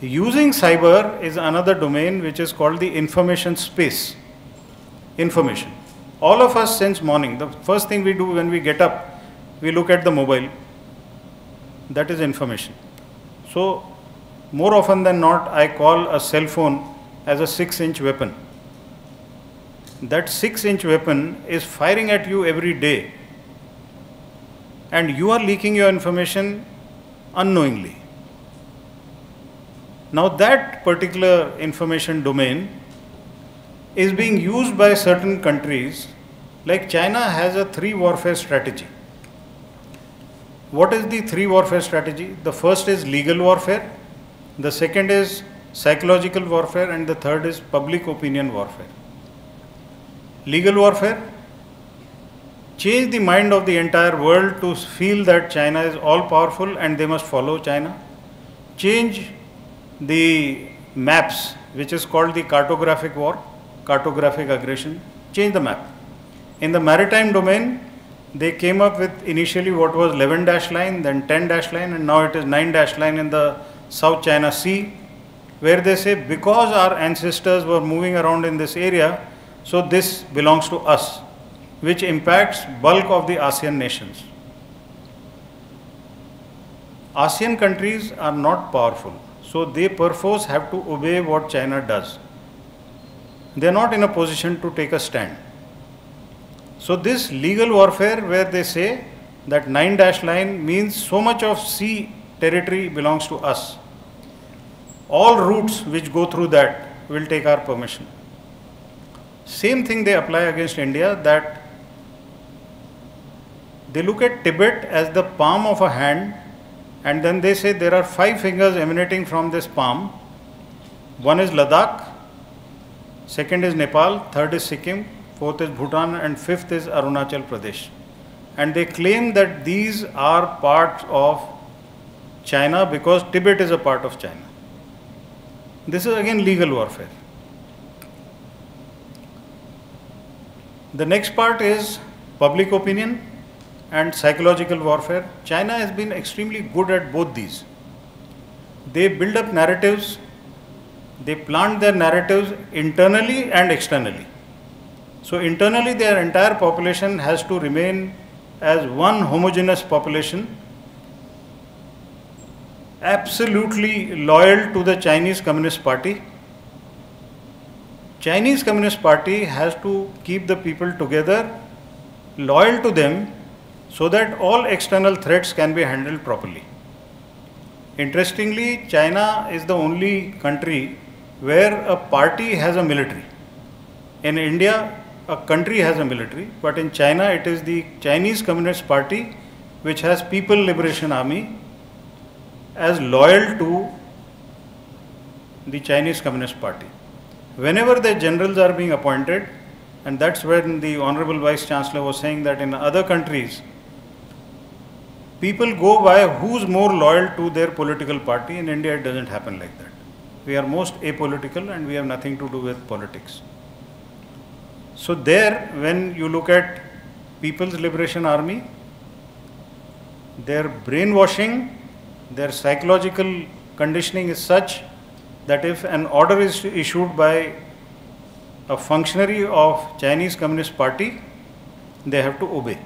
Using cyber is another domain which is called the information space. Information. All of us since morning, the first thing we do when we get up, we look at the mobile. That is information. So, more often than not, I call a cell phone as a 6 inch weapon. That 6 inch weapon is firing at you every day, and you are leaking your information unknowingly. Now, that particular information domain is being used by certain countries, like China has a three warfare strategy. What is the three warfare strategy? The first is legal warfare, the second is psychological warfare, and the third is public opinion warfare. Legal warfare change the mind of the entire world to feel that China is all powerful and they must follow China. Change the maps, which is called the cartographic war, cartographic aggression, change the map. In the maritime domain, they came up with initially what was 11 dash line, then 10 dash line, and now it is 9 dash line in the South China Sea, where they say because our ancestors were moving around in this area, so this belongs to us, which impacts bulk of the ASEAN nations. ASEAN countries are not powerful, so they perforce have to obey what China does. They are not in a position to take a stand. So this legal warfare where they say that 9 dash line means so much of sea territory belongs to us. All routes which go through that will take our permission. Same thing they apply against India that they look at Tibet as the palm of a hand and then they say there are five fingers emanating from this palm. One is Ladakh, second is Nepal, third is Sikkim, fourth is Bhutan, and fifth is Arunachal Pradesh. And they claim that these are parts of China because Tibet is a part of China. This is again legal warfare. The next part is public opinion and psychological warfare. China has been extremely good at both these. They build up narratives, they plant their narratives internally and externally. So, internally, their entire population has to remain as one homogeneous population, absolutely loyal to the Chinese Communist Party. Chinese Communist Party has to keep the people together, loyal to them so that all external threats can be handled properly. Interestingly, China is the only country where a party has a military. In India, a country has a military, but in China, it is the Chinese Communist Party which has People Liberation Army as loyal to the Chinese Communist Party. Whenever the generals are being appointed, and that's when the Honorable Vice Chancellor was saying that in other countries, people go by who's more loyal to their political party. In India, it doesn't happen like that. We are most apolitical and we have nothing to do with politics. So, there, when you look at People's Liberation Army, their brainwashing, their psychological conditioning is such that if an order is issued by a functionary of Chinese Communist Party, they have to obey.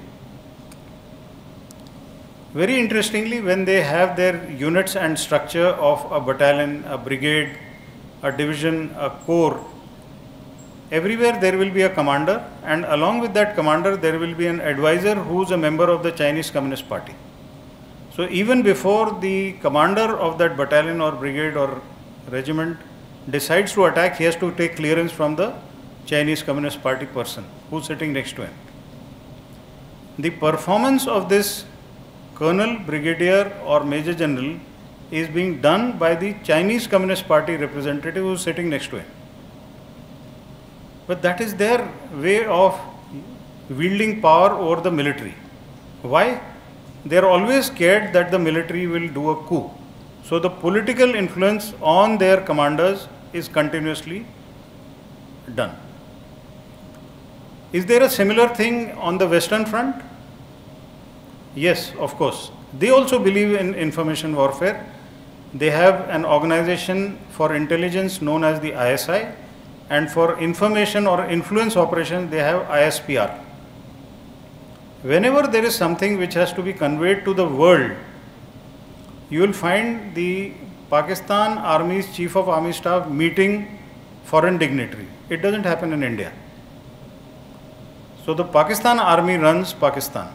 Very interestingly, when they have their units and structure of a battalion, a brigade, a division, a corps, everywhere there will be a commander, and along with that commander, there will be an advisor who is a member of the Chinese Communist Party. So, even before the commander of that battalion or brigade or regiment decides to attack, he has to take clearance from the Chinese Communist Party person who's sitting next to him. The performance of this colonel, brigadier, or major general is being done by the Chinese Communist Party representative who's sitting next to him. But that is their way of wielding power over the military. Why? they are always scared that the military will do a coup. So the political influence on their commanders is continuously done. Is there a similar thing on the Western front? Yes, of course. They also believe in information warfare. They have an organization for intelligence known as the ISI, and for information or influence operations, they have ISPR. Whenever there is something which has to be conveyed to the world, you will find the Pakistan Army's Chief of Army Staff meeting foreign dignitary. It doesn't happen in India. So the Pakistan Army runs Pakistan.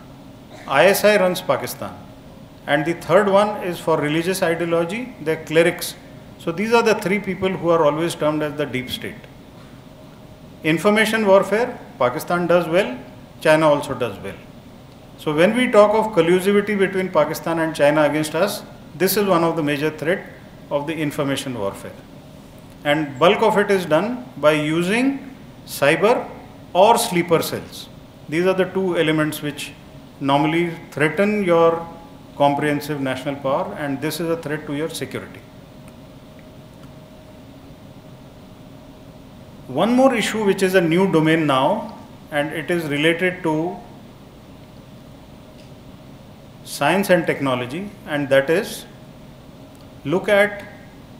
ISI runs Pakistan. And the third one is for religious ideology, the clerics. So these are the three people who are always termed as the deep state. Information warfare, Pakistan does well, China also does well. So when we talk of collusivity between Pakistan and China against us, this is one of the major threat of the information warfare. And bulk of it is done by using cyber or sleeper cells. These are the two elements which normally threaten your comprehensive national power and this is a threat to your security. One more issue which is a new domain now and it is related to science and technology and that is look at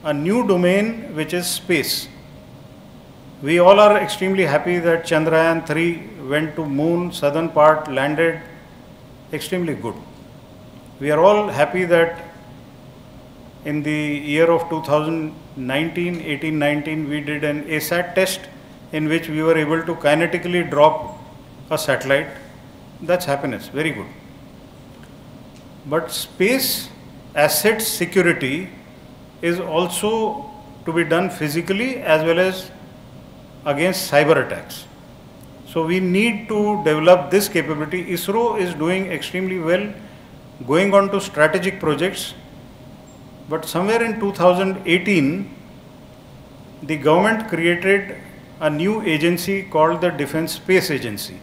a new domain which is space. We all are extremely happy that Chandrayaan 3 went to moon, southern part, landed extremely good. We are all happy that in the year of 2019, 18, 19, we did an ASAT test in which we were able to kinetically drop a satellite. That's happiness, very good. But space asset security is also to be done physically as well as against cyber attacks. So we need to develop this capability. ISRO is doing extremely well, going on to strategic projects. But somewhere in 2018, the government created a new agency called the Defense Space Agency.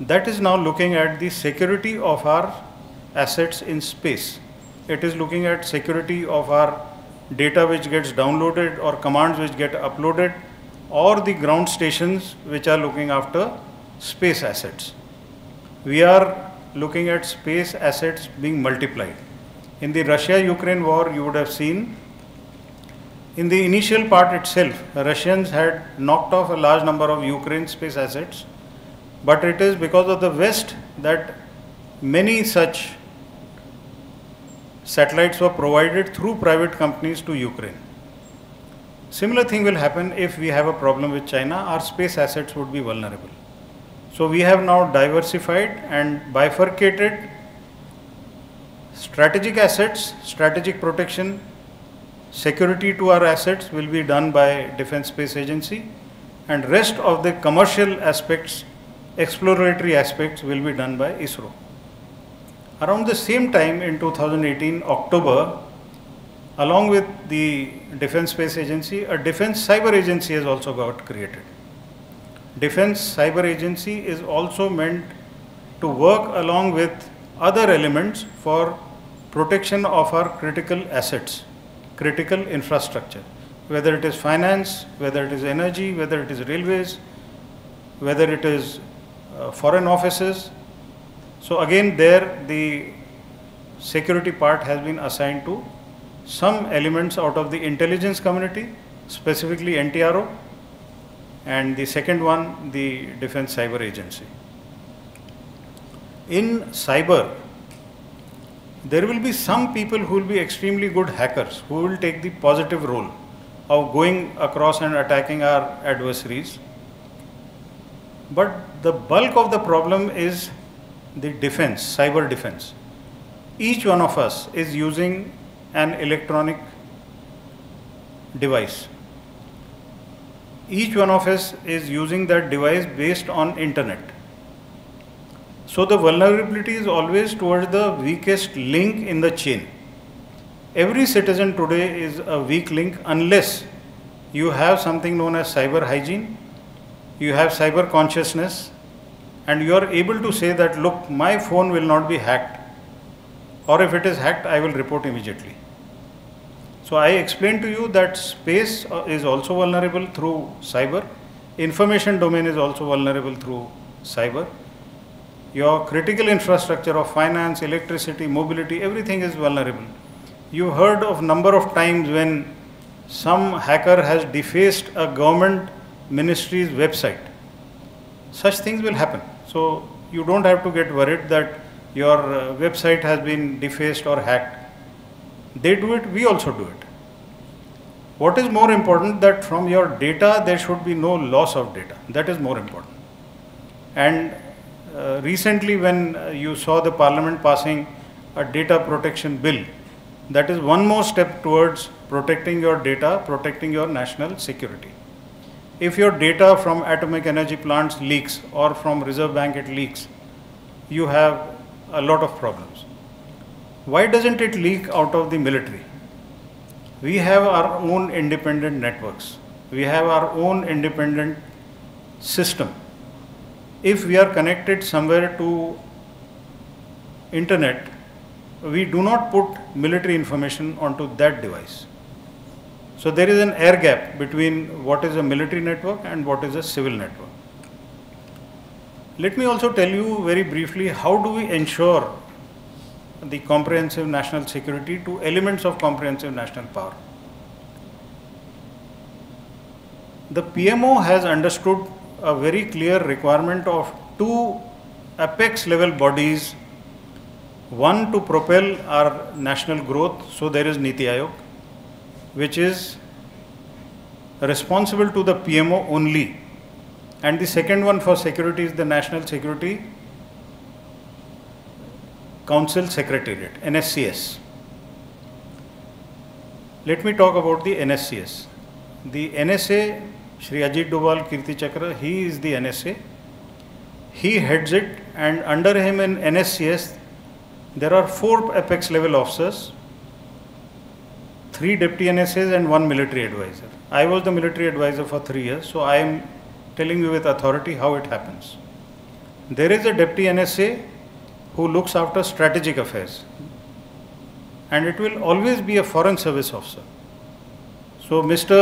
That is now looking at the security of our assets in space. It is looking at security of our data which gets downloaded or commands which get uploaded or the ground stations which are looking after space assets. We are looking at space assets being multiplied. In the Russia-Ukraine war, you would have seen in the initial part itself, Russians had knocked off a large number of Ukraine space assets, but it is because of the West that many such satellites were provided through private companies to Ukraine. Similar thing will happen if we have a problem with China, our space assets would be vulnerable. So we have now diversified and bifurcated strategic assets, strategic protection, security to our assets will be done by Defense Space Agency and rest of the commercial aspects, exploratory aspects will be done by ISRO. Around the same time in 2018, October, Along with the Defense Space Agency, a Defense Cyber Agency has also got created. Defense Cyber Agency is also meant to work along with other elements for protection of our critical assets, critical infrastructure, whether it is finance, whether it is energy, whether it is railways, whether it is uh, foreign offices. So again there the security part has been assigned to some elements out of the intelligence community, specifically NTRO, and the second one, the Defense Cyber Agency. In cyber, there will be some people who will be extremely good hackers who will take the positive role of going across and attacking our adversaries. But the bulk of the problem is the defense, cyber defense. Each one of us is using an electronic device. Each one of us is using that device based on internet. So the vulnerability is always towards the weakest link in the chain. Every citizen today is a weak link unless you have something known as cyber hygiene, you have cyber consciousness, and you are able to say that, look, my phone will not be hacked, or if it is hacked, I will report immediately. So I explained to you that space uh, is also vulnerable through cyber, information domain is also vulnerable through cyber. Your critical infrastructure of finance, electricity, mobility, everything is vulnerable. You heard of number of times when some hacker has defaced a government ministry's website. Such things will happen. So you don't have to get worried that your uh, website has been defaced or hacked. They do it, we also do it. What is more important that from your data there should be no loss of data. That is more important. And uh, recently when uh, you saw the parliament passing a data protection bill, that is one more step towards protecting your data, protecting your national security. If your data from atomic energy plants leaks or from reserve bank it leaks, you have a lot of problems. Why doesn't it leak out of the military? We have our own independent networks. We have our own independent system. If we are connected somewhere to internet, we do not put military information onto that device. So there is an air gap between what is a military network and what is a civil network. Let me also tell you very briefly how do we ensure the comprehensive national security to elements of comprehensive national power. The PMO has understood a very clear requirement of two apex level bodies one to propel our national growth so there is niti aayog which is responsible to the pmo only and the second one for security is the national security council secretariat nscs let me talk about the nscs the nsa Shri Ajit Doval Kirti Chakra, he is the NSA. He heads it, and under him in NSCS, there are four apex level officers, three deputy NSAs, and one military advisor. I was the military advisor for three years, so I am telling you with authority how it happens. There is a deputy NSA who looks after strategic affairs, and it will always be a foreign service officer. So, Mr.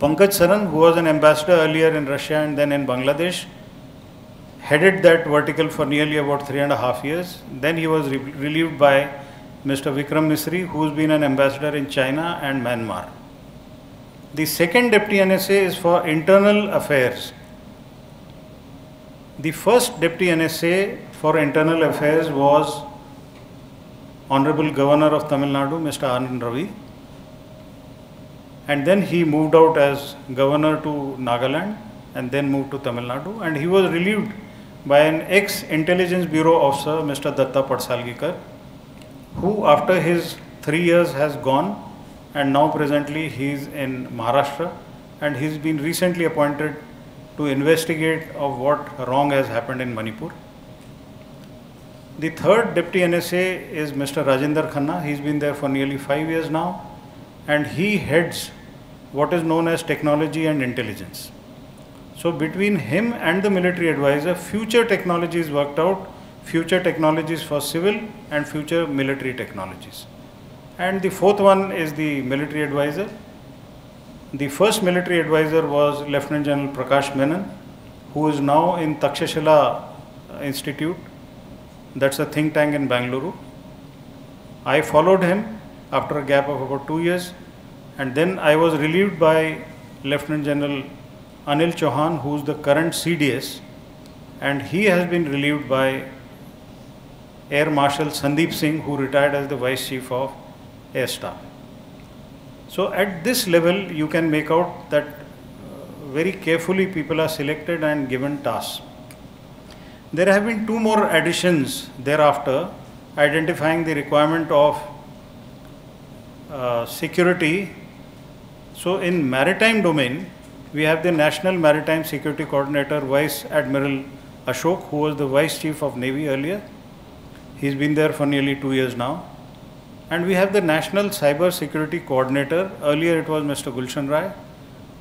Pankaj Saran, who was an ambassador earlier in Russia and then in Bangladesh, headed that vertical for nearly about three and a half years. Then he was re relieved by Mr. Vikram Misri, who's been an ambassador in China and Myanmar. The second deputy NSA is for internal affairs. The first deputy NSA for internal affairs was Honorable Governor of Tamil Nadu, Mr. Anand Ravi and then he moved out as governor to Nagaland and then moved to Tamil Nadu and he was relieved by an ex-intelligence bureau officer Mr. Datta Padsalgikar who after his three years has gone and now presently he is in Maharashtra and he's been recently appointed to investigate of what wrong has happened in Manipur. The third deputy NSA is Mr. Rajinder Khanna. He's been there for nearly five years now and he heads what is known as technology and intelligence. So between him and the military advisor, future technologies worked out, future technologies for civil and future military technologies. And the fourth one is the military advisor. The first military advisor was Lieutenant General Prakash Menon, who is now in Takshashila Institute. That's a think tank in Bangalore. I followed him after a gap of about two years and then I was relieved by Lieutenant General Anil Chauhan, who is the current CDS, and he has been relieved by Air Marshal Sandeep Singh, who retired as the Vice Chief of Air Staff. So at this level, you can make out that uh, very carefully people are selected and given tasks. There have been two more additions thereafter, identifying the requirement of uh, security so in maritime domain, we have the National Maritime Security Coordinator, Vice Admiral Ashok, who was the Vice Chief of Navy earlier. He's been there for nearly two years now. And we have the National Cyber Security Coordinator. Earlier it was Mr. Gulshan Rai.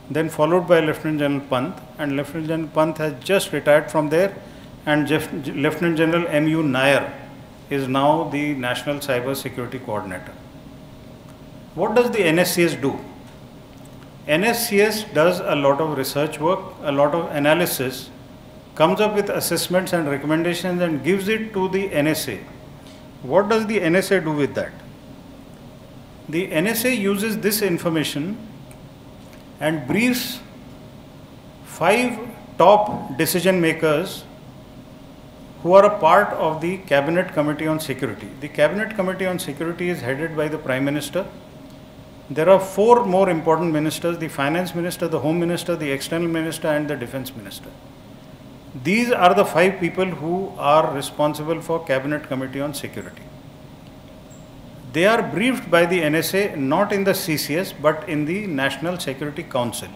then followed by Lieutenant General Pant, and Lieutenant General Pant has just retired from there, and Lieutenant General M.U. Nair is now the National Cyber Security Coordinator. What does the NSCS do? NSCS does a lot of research work, a lot of analysis, comes up with assessments and recommendations and gives it to the NSA. What does the NSA do with that? The NSA uses this information and briefs five top decision makers who are a part of the Cabinet Committee on Security. The Cabinet Committee on Security is headed by the Prime Minister. There are four more important ministers the Finance Minister, the Home Minister, the External Minister, and the Defense Minister. These are the five people who are responsible for Cabinet Committee on Security. They are briefed by the NSA not in the CCS but in the National Security Council.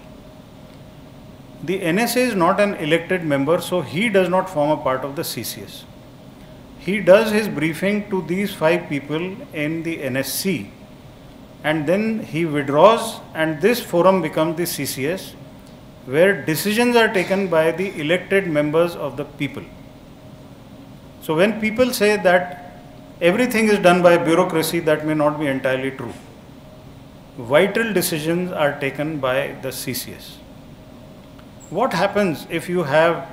The NSA is not an elected member, so he does not form a part of the CCS. He does his briefing to these five people in the NSC and then he withdraws, and this forum becomes the CCS where decisions are taken by the elected members of the people. So when people say that everything is done by bureaucracy, that may not be entirely true. Vital decisions are taken by the CCS. What happens if you have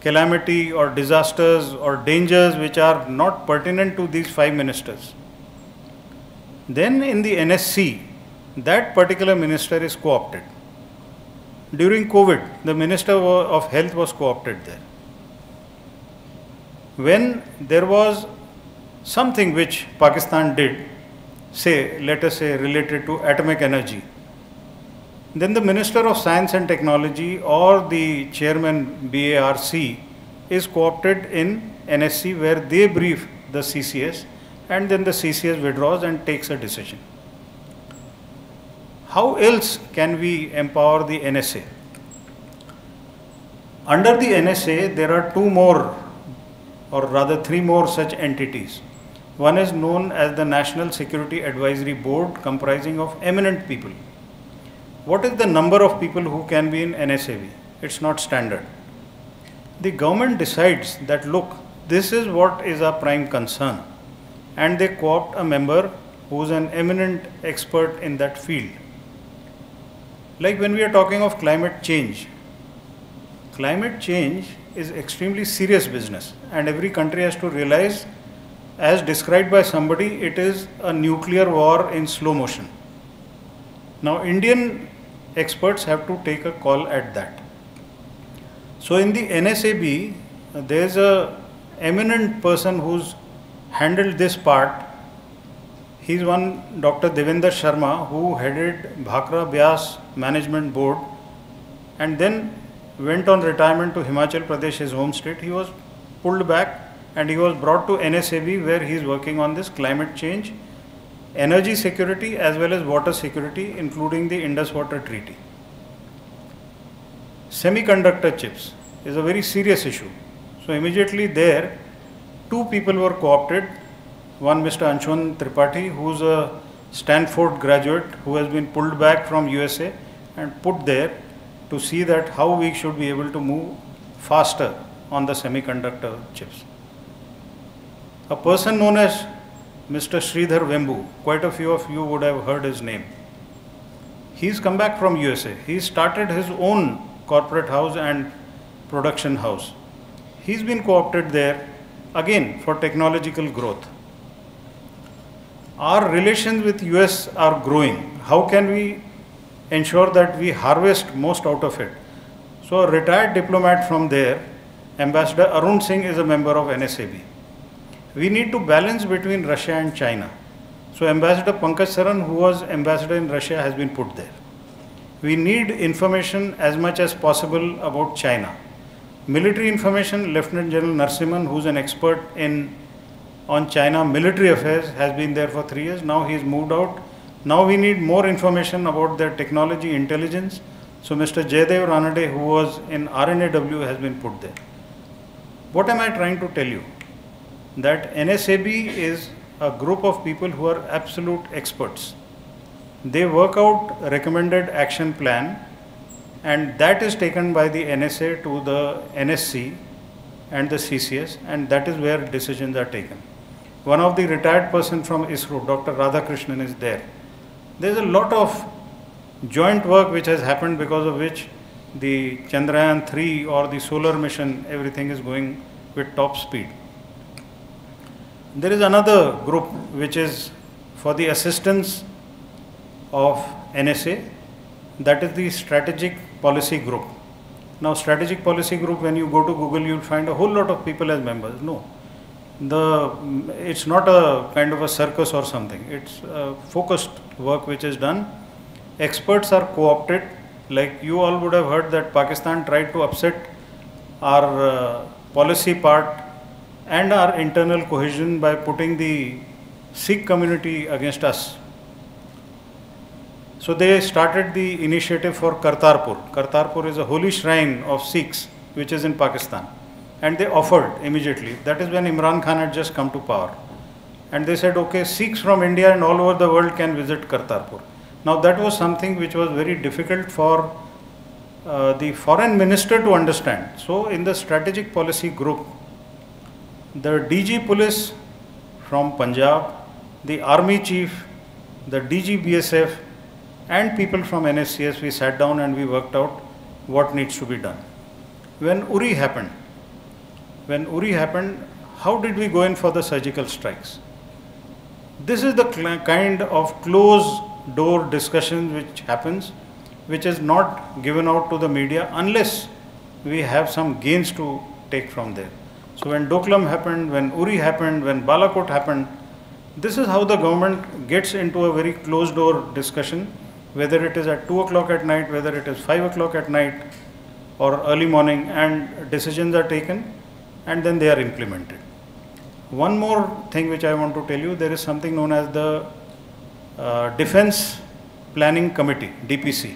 calamity or disasters or dangers which are not pertinent to these five ministers? Then in the NSC, that particular minister is co-opted. During COVID, the Minister of Health was co-opted there. When there was something which Pakistan did, say, let us say, related to atomic energy, then the Minister of Science and Technology or the Chairman BARC is co-opted in NSC where they brief the CCS and then the CCS withdraws and takes a decision. How else can we empower the NSA? Under the NSA, there are two more, or rather three more such entities. One is known as the National Security Advisory Board, comprising of eminent people. What is the number of people who can be in NSAB? It's not standard. The government decides that look, this is what is our prime concern, and they co opt a member who's an eminent expert in that field. Like when we are talking of climate change, climate change is extremely serious business and every country has to realize as described by somebody it is a nuclear war in slow motion. Now Indian experts have to take a call at that. So in the NSAB there is a eminent person who's handled this part He's one Dr. Devender Sharma who headed Bhakra Beas Management Board and then went on retirement to Himachal Pradesh, his home state. He was pulled back and he was brought to NSAB where he is working on this climate change, energy security as well as water security including the Indus Water Treaty. Semiconductor chips is a very serious issue. So immediately there, two people were co-opted one Mr. Anshuman Tripathi, who's a Stanford graduate who has been pulled back from USA and put there to see that how we should be able to move faster on the semiconductor chips. A person known as Mr. Sridhar Vembu, quite a few of you would have heard his name. He's come back from USA. He started his own corporate house and production house. He's been co-opted there again for technological growth our relations with US are growing. How can we ensure that we harvest most out of it? So a retired diplomat from there, Ambassador Arun Singh is a member of NSAB. We need to balance between Russia and China. So Ambassador Pankaj Saran, who was ambassador in Russia, has been put there. We need information as much as possible about China. Military information, Lieutenant General Narasimhan, who's an expert in on China military affairs has been there for three years. Now he's moved out. Now we need more information about their technology intelligence. So Mr. Jaydev Ranade, who was in R&AW, has been put there. What am I trying to tell you? That NSAB is a group of people who are absolute experts. They work out recommended action plan and that is taken by the NSA to the NSC and the CCS and that is where decisions are taken. One of the retired person from ISRO, Dr. Radhakrishnan is there. There is a lot of joint work which has happened because of which the Chandrayaan 3 or the solar mission, everything is going with top speed. There is another group which is for the assistance of NSA, that is the strategic policy group. Now, strategic policy group, when you go to Google, you'll find a whole lot of people as members. No, the it's not a kind of a circus or something. It's focused work which is done. Experts are co-opted. Like you all would have heard that Pakistan tried to upset our uh, policy part and our internal cohesion by putting the Sikh community against us. So they started the initiative for Kartarpur. Kartarpur is a holy shrine of Sikhs which is in Pakistan. And they offered immediately. That is when Imran Khan had just come to power. And they said, okay, Sikhs from India and all over the world can visit Kartarpur. Now that was something which was very difficult for uh, the foreign minister to understand. So in the strategic policy group, the DG police from Punjab, the army chief, the DG BSF, and people from NSCS, we sat down and we worked out what needs to be done. When Uri happened, when Uri happened, how did we go in for the surgical strikes? This is the kind of closed door discussion which happens, which is not given out to the media unless we have some gains to take from there. So when Doklam happened, when Uri happened, when Balakot happened, this is how the government gets into a very closed door discussion, whether it is at 2 o'clock at night, whether it is 5 o'clock at night or early morning, and decisions are taken and then they are implemented. One more thing which I want to tell you, there is something known as the uh, Defense Planning Committee, DPC.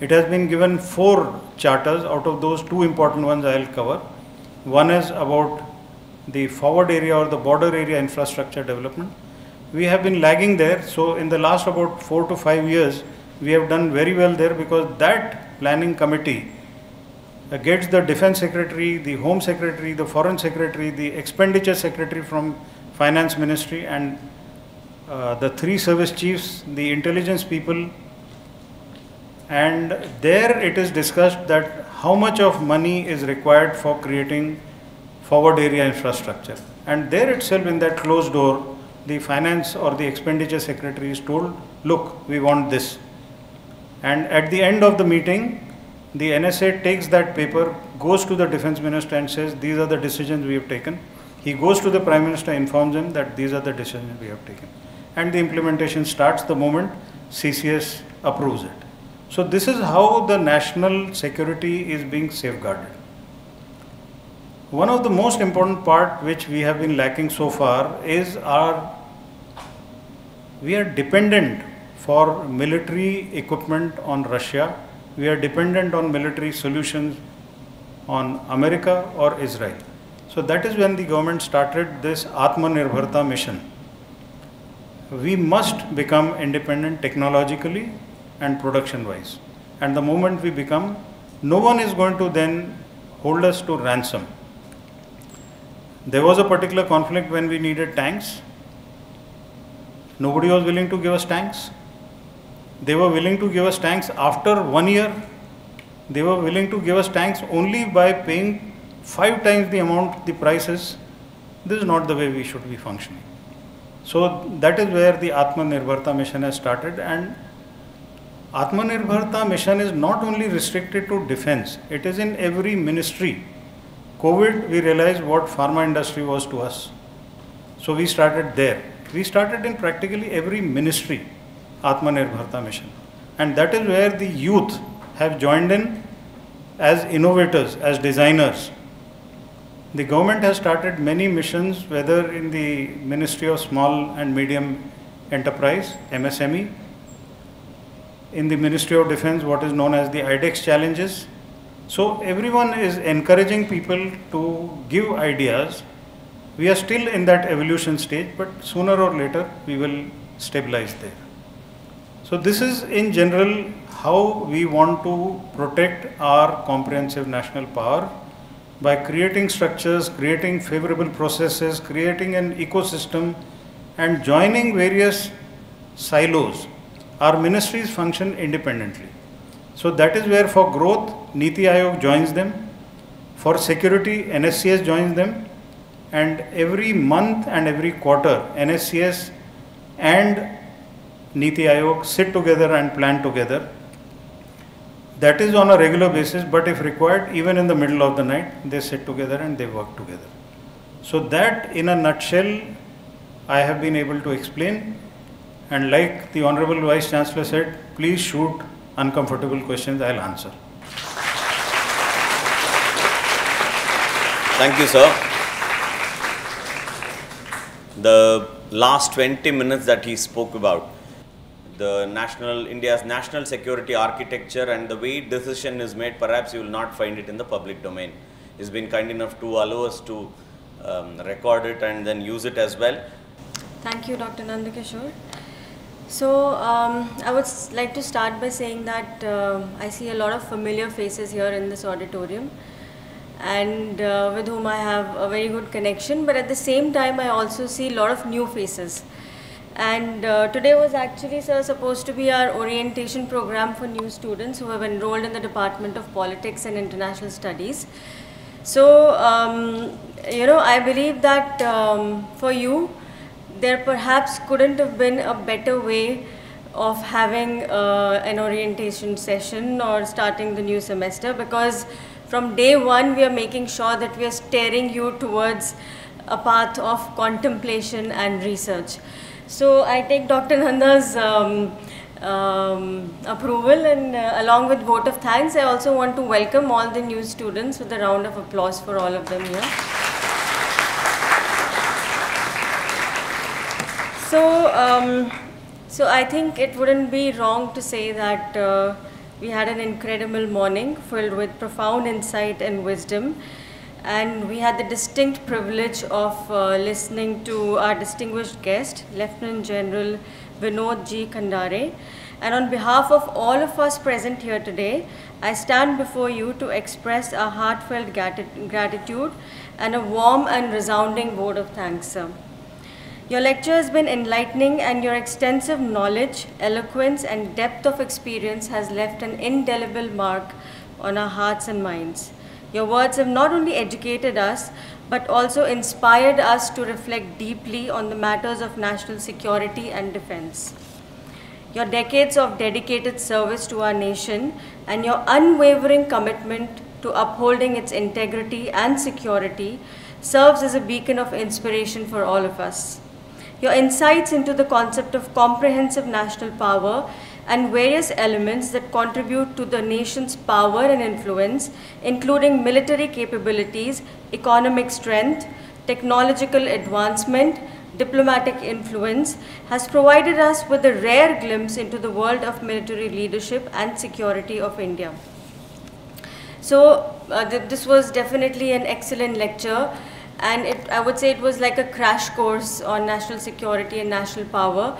It has been given four charters, out of those two important ones I will cover. One is about the forward area or the border area infrastructure development. We have been lagging there. So in the last about four to five years, we have done very well there because that planning committee gets the defense secretary, the home secretary, the foreign secretary, the expenditure secretary from finance ministry and uh, the three service chiefs, the intelligence people and there it is discussed that how much of money is required for creating forward area infrastructure. And there itself in that closed door, the finance or the expenditure secretary is told, look, we want this. And at the end of the meeting, the NSA takes that paper, goes to the defense minister and says, these are the decisions we have taken. He goes to the prime minister, informs him that these are the decisions we have taken. And the implementation starts the moment CCS approves it. So this is how the national security is being safeguarded. One of the most important part which we have been lacking so far is our, we are dependent for military equipment on Russia. We are dependent on military solutions on America or Israel. So that is when the government started this Atmanirbharta mission. We must become independent technologically and production wise. And the moment we become, no one is going to then hold us to ransom. There was a particular conflict when we needed tanks. Nobody was willing to give us tanks. They were willing to give us tanks after one year. They were willing to give us tanks only by paying five times the amount the prices. This is not the way we should be functioning. So that is where the Atmanirbharta mission has started and Atmanirbharta mission is not only restricted to defense, it is in every ministry. COVID, we realized what pharma industry was to us. So we started there. We started in practically every ministry, Atmanirbharta mission. And that is where the youth have joined in as innovators, as designers. The government has started many missions, whether in the Ministry of Small and Medium Enterprise, MSME, in the Ministry of Defense, what is known as the IDEX challenges. So everyone is encouraging people to give ideas. We are still in that evolution stage, but sooner or later we will stabilize there. So this is in general how we want to protect our comprehensive national power by creating structures, creating favorable processes, creating an ecosystem and joining various silos. Our ministries function independently. So that is where for growth, Niti Aayog joins them. For security, NSCS joins them. And every month and every quarter, NSCS and Niti Aayog sit together and plan together. That is on a regular basis, but if required, even in the middle of the night, they sit together and they work together. So, that in a nutshell, I have been able to explain. And like the Honorable Vice Chancellor said, please shoot uncomfortable questions, I'll answer. Thank you, sir. The last 20 minutes that he spoke about, the national India's national security architecture and the way decision is made, perhaps you will not find it in the public domain. He's been kind enough to allow us to um, record it and then use it as well. Thank you, Dr. Nandakishore. So, um, I would like to start by saying that uh, I see a lot of familiar faces here in this auditorium and uh, with whom I have a very good connection, but at the same time, I also see a lot of new faces. And uh, today was actually, sir, supposed to be our orientation program for new students who have enrolled in the Department of Politics and International Studies. So, um, you know, I believe that um, for you, there perhaps couldn't have been a better way of having uh, an orientation session or starting the new semester because from day one we are making sure that we are steering you towards a path of contemplation and research. So I take Dr. Nanda's um, um, approval and uh, along with vote of thanks, I also want to welcome all the new students with a round of applause for all of them here. So, um, so I think it wouldn't be wrong to say that uh, we had an incredible morning filled with profound insight and wisdom. And we had the distinct privilege of uh, listening to our distinguished guest, Lieutenant General Vinod G. Khandare. And on behalf of all of us present here today, I stand before you to express our heartfelt grati- gratitude and a warm and resounding vote of thanks, sir. Your lecture has been enlightening, and your extensive knowledge, eloquence, and depth of experience has left an indelible mark on our hearts and minds. Your words have not only educated us, but also inspired us to reflect deeply on the matters of national security and defense. Your decades of dedicated service to our nation and your unwavering commitment to upholding its integrity and security serves as a beacon of inspiration for all of us. Your insights into the concept of comprehensive national power and various elements that contribute to the nation's power and influence, including military capabilities, economic strength, technological advancement, diplomatic influence, has provided us with a rare glimpse into the world of military leadership and security of India. So, uh, th- this was definitely an excellent lecture, and it, I would say it was like a crash course on national security and national power.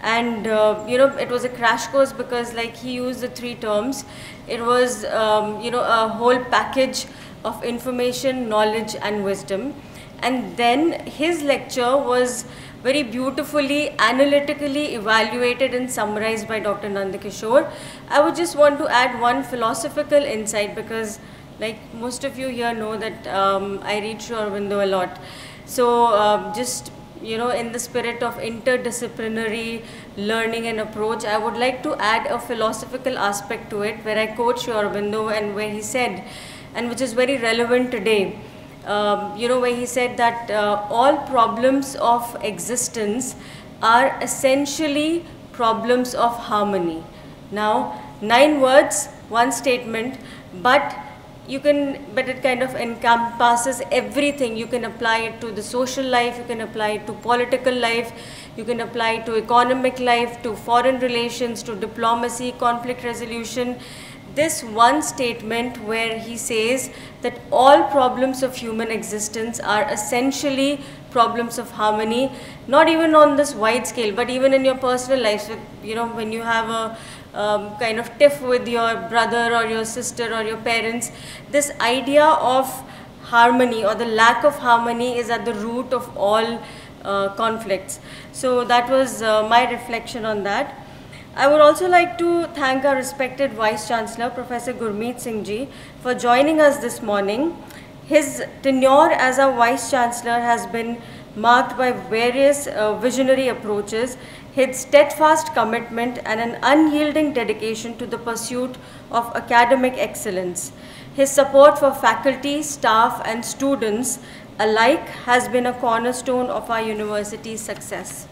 And uh, you know, it was a crash course because, like he used the three terms, it was um, you know a whole package of information, knowledge, and wisdom. And then his lecture was very beautifully analytically evaluated and summarized by Dr. Nandakishore. I would just want to add one philosophical insight because, like most of you here know, that um, I read Sri Aurobindo a lot. So, uh, just you know, in the spirit of interdisciplinary learning and approach, I would like to add a philosophical aspect to it where I quote Sri Aurobindo and where he said, and which is very relevant today um, you know, where he said that uh, all problems of existence are essentially problems of harmony. Now, nine words, one statement, but you can, but it kind of encompasses everything. You can apply it to the social life, you can apply it to political life, you can apply it to economic life, to foreign relations, to diplomacy, conflict resolution this one statement where he says that all problems of human existence are essentially problems of harmony, not even on this wide scale, but even in your personal lives. You know, when you have a um, kind of tiff with your brother or your sister or your parents, this idea of harmony or the lack of harmony is at the root of all uh, conflicts. So that was uh, my reflection on that. I would also like to thank our respected Vice Chancellor, Professor Gurmeet Singh Ji, for joining us this morning. His tenure as a Vice Chancellor has been marked by various uh, visionary approaches, his steadfast commitment and an unyielding dedication to the pursuit of academic excellence. His support for faculty, staff and students alike has been a cornerstone of our university's success.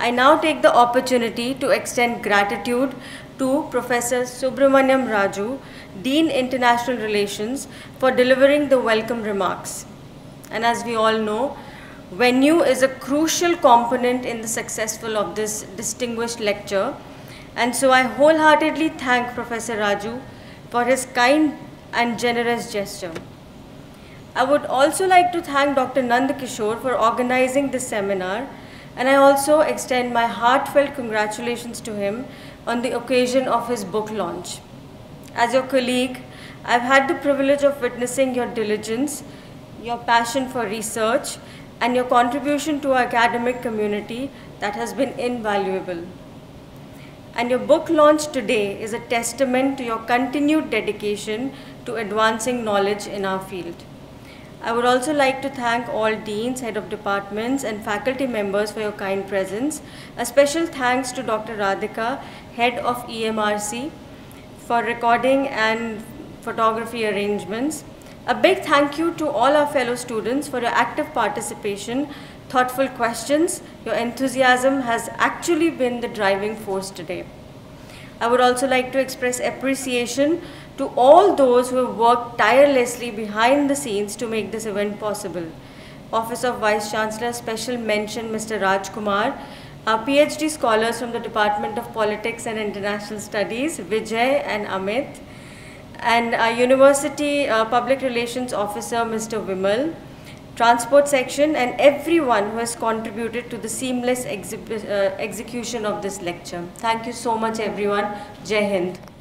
I now take the opportunity to extend gratitude to Professor Subramaniam Raju, Dean International Relations, for delivering the welcome remarks. And as we all know, venue is a crucial component in the successful of this distinguished lecture. And so I wholeheartedly thank Professor Raju for his kind and generous gesture. I would also like to thank Dr. Nand Kishore for organizing this seminar and I also extend my heartfelt congratulations to him on the occasion of his book launch. As your colleague, I've had the privilege of witnessing your diligence, your passion for research, and your contribution to our academic community that has been invaluable. And your book launch today is a testament to your continued dedication to advancing knowledge in our field. I would also like to thank all deans, head of departments and faculty members for your kind presence. A special thanks to Dr. Radhika, head of EMRC for recording and photography arrangements. A big thank you to all our fellow students for your active participation, thoughtful questions. Your enthusiasm has actually been the driving force today. I would also like to express appreciation to all those who have worked tirelessly behind the scenes to make this event possible. Office of Vice Chancellor, special mention Mr. Raj Kumar, our PhD scholars from the Department of Politics and International Studies, Vijay and Amit, and our University uh, Public Relations Officer, Mr. Vimal, transport section, and everyone who has contributed to the seamless uh, execution of this lecture. Thank you so much, everyone. Jai Hind.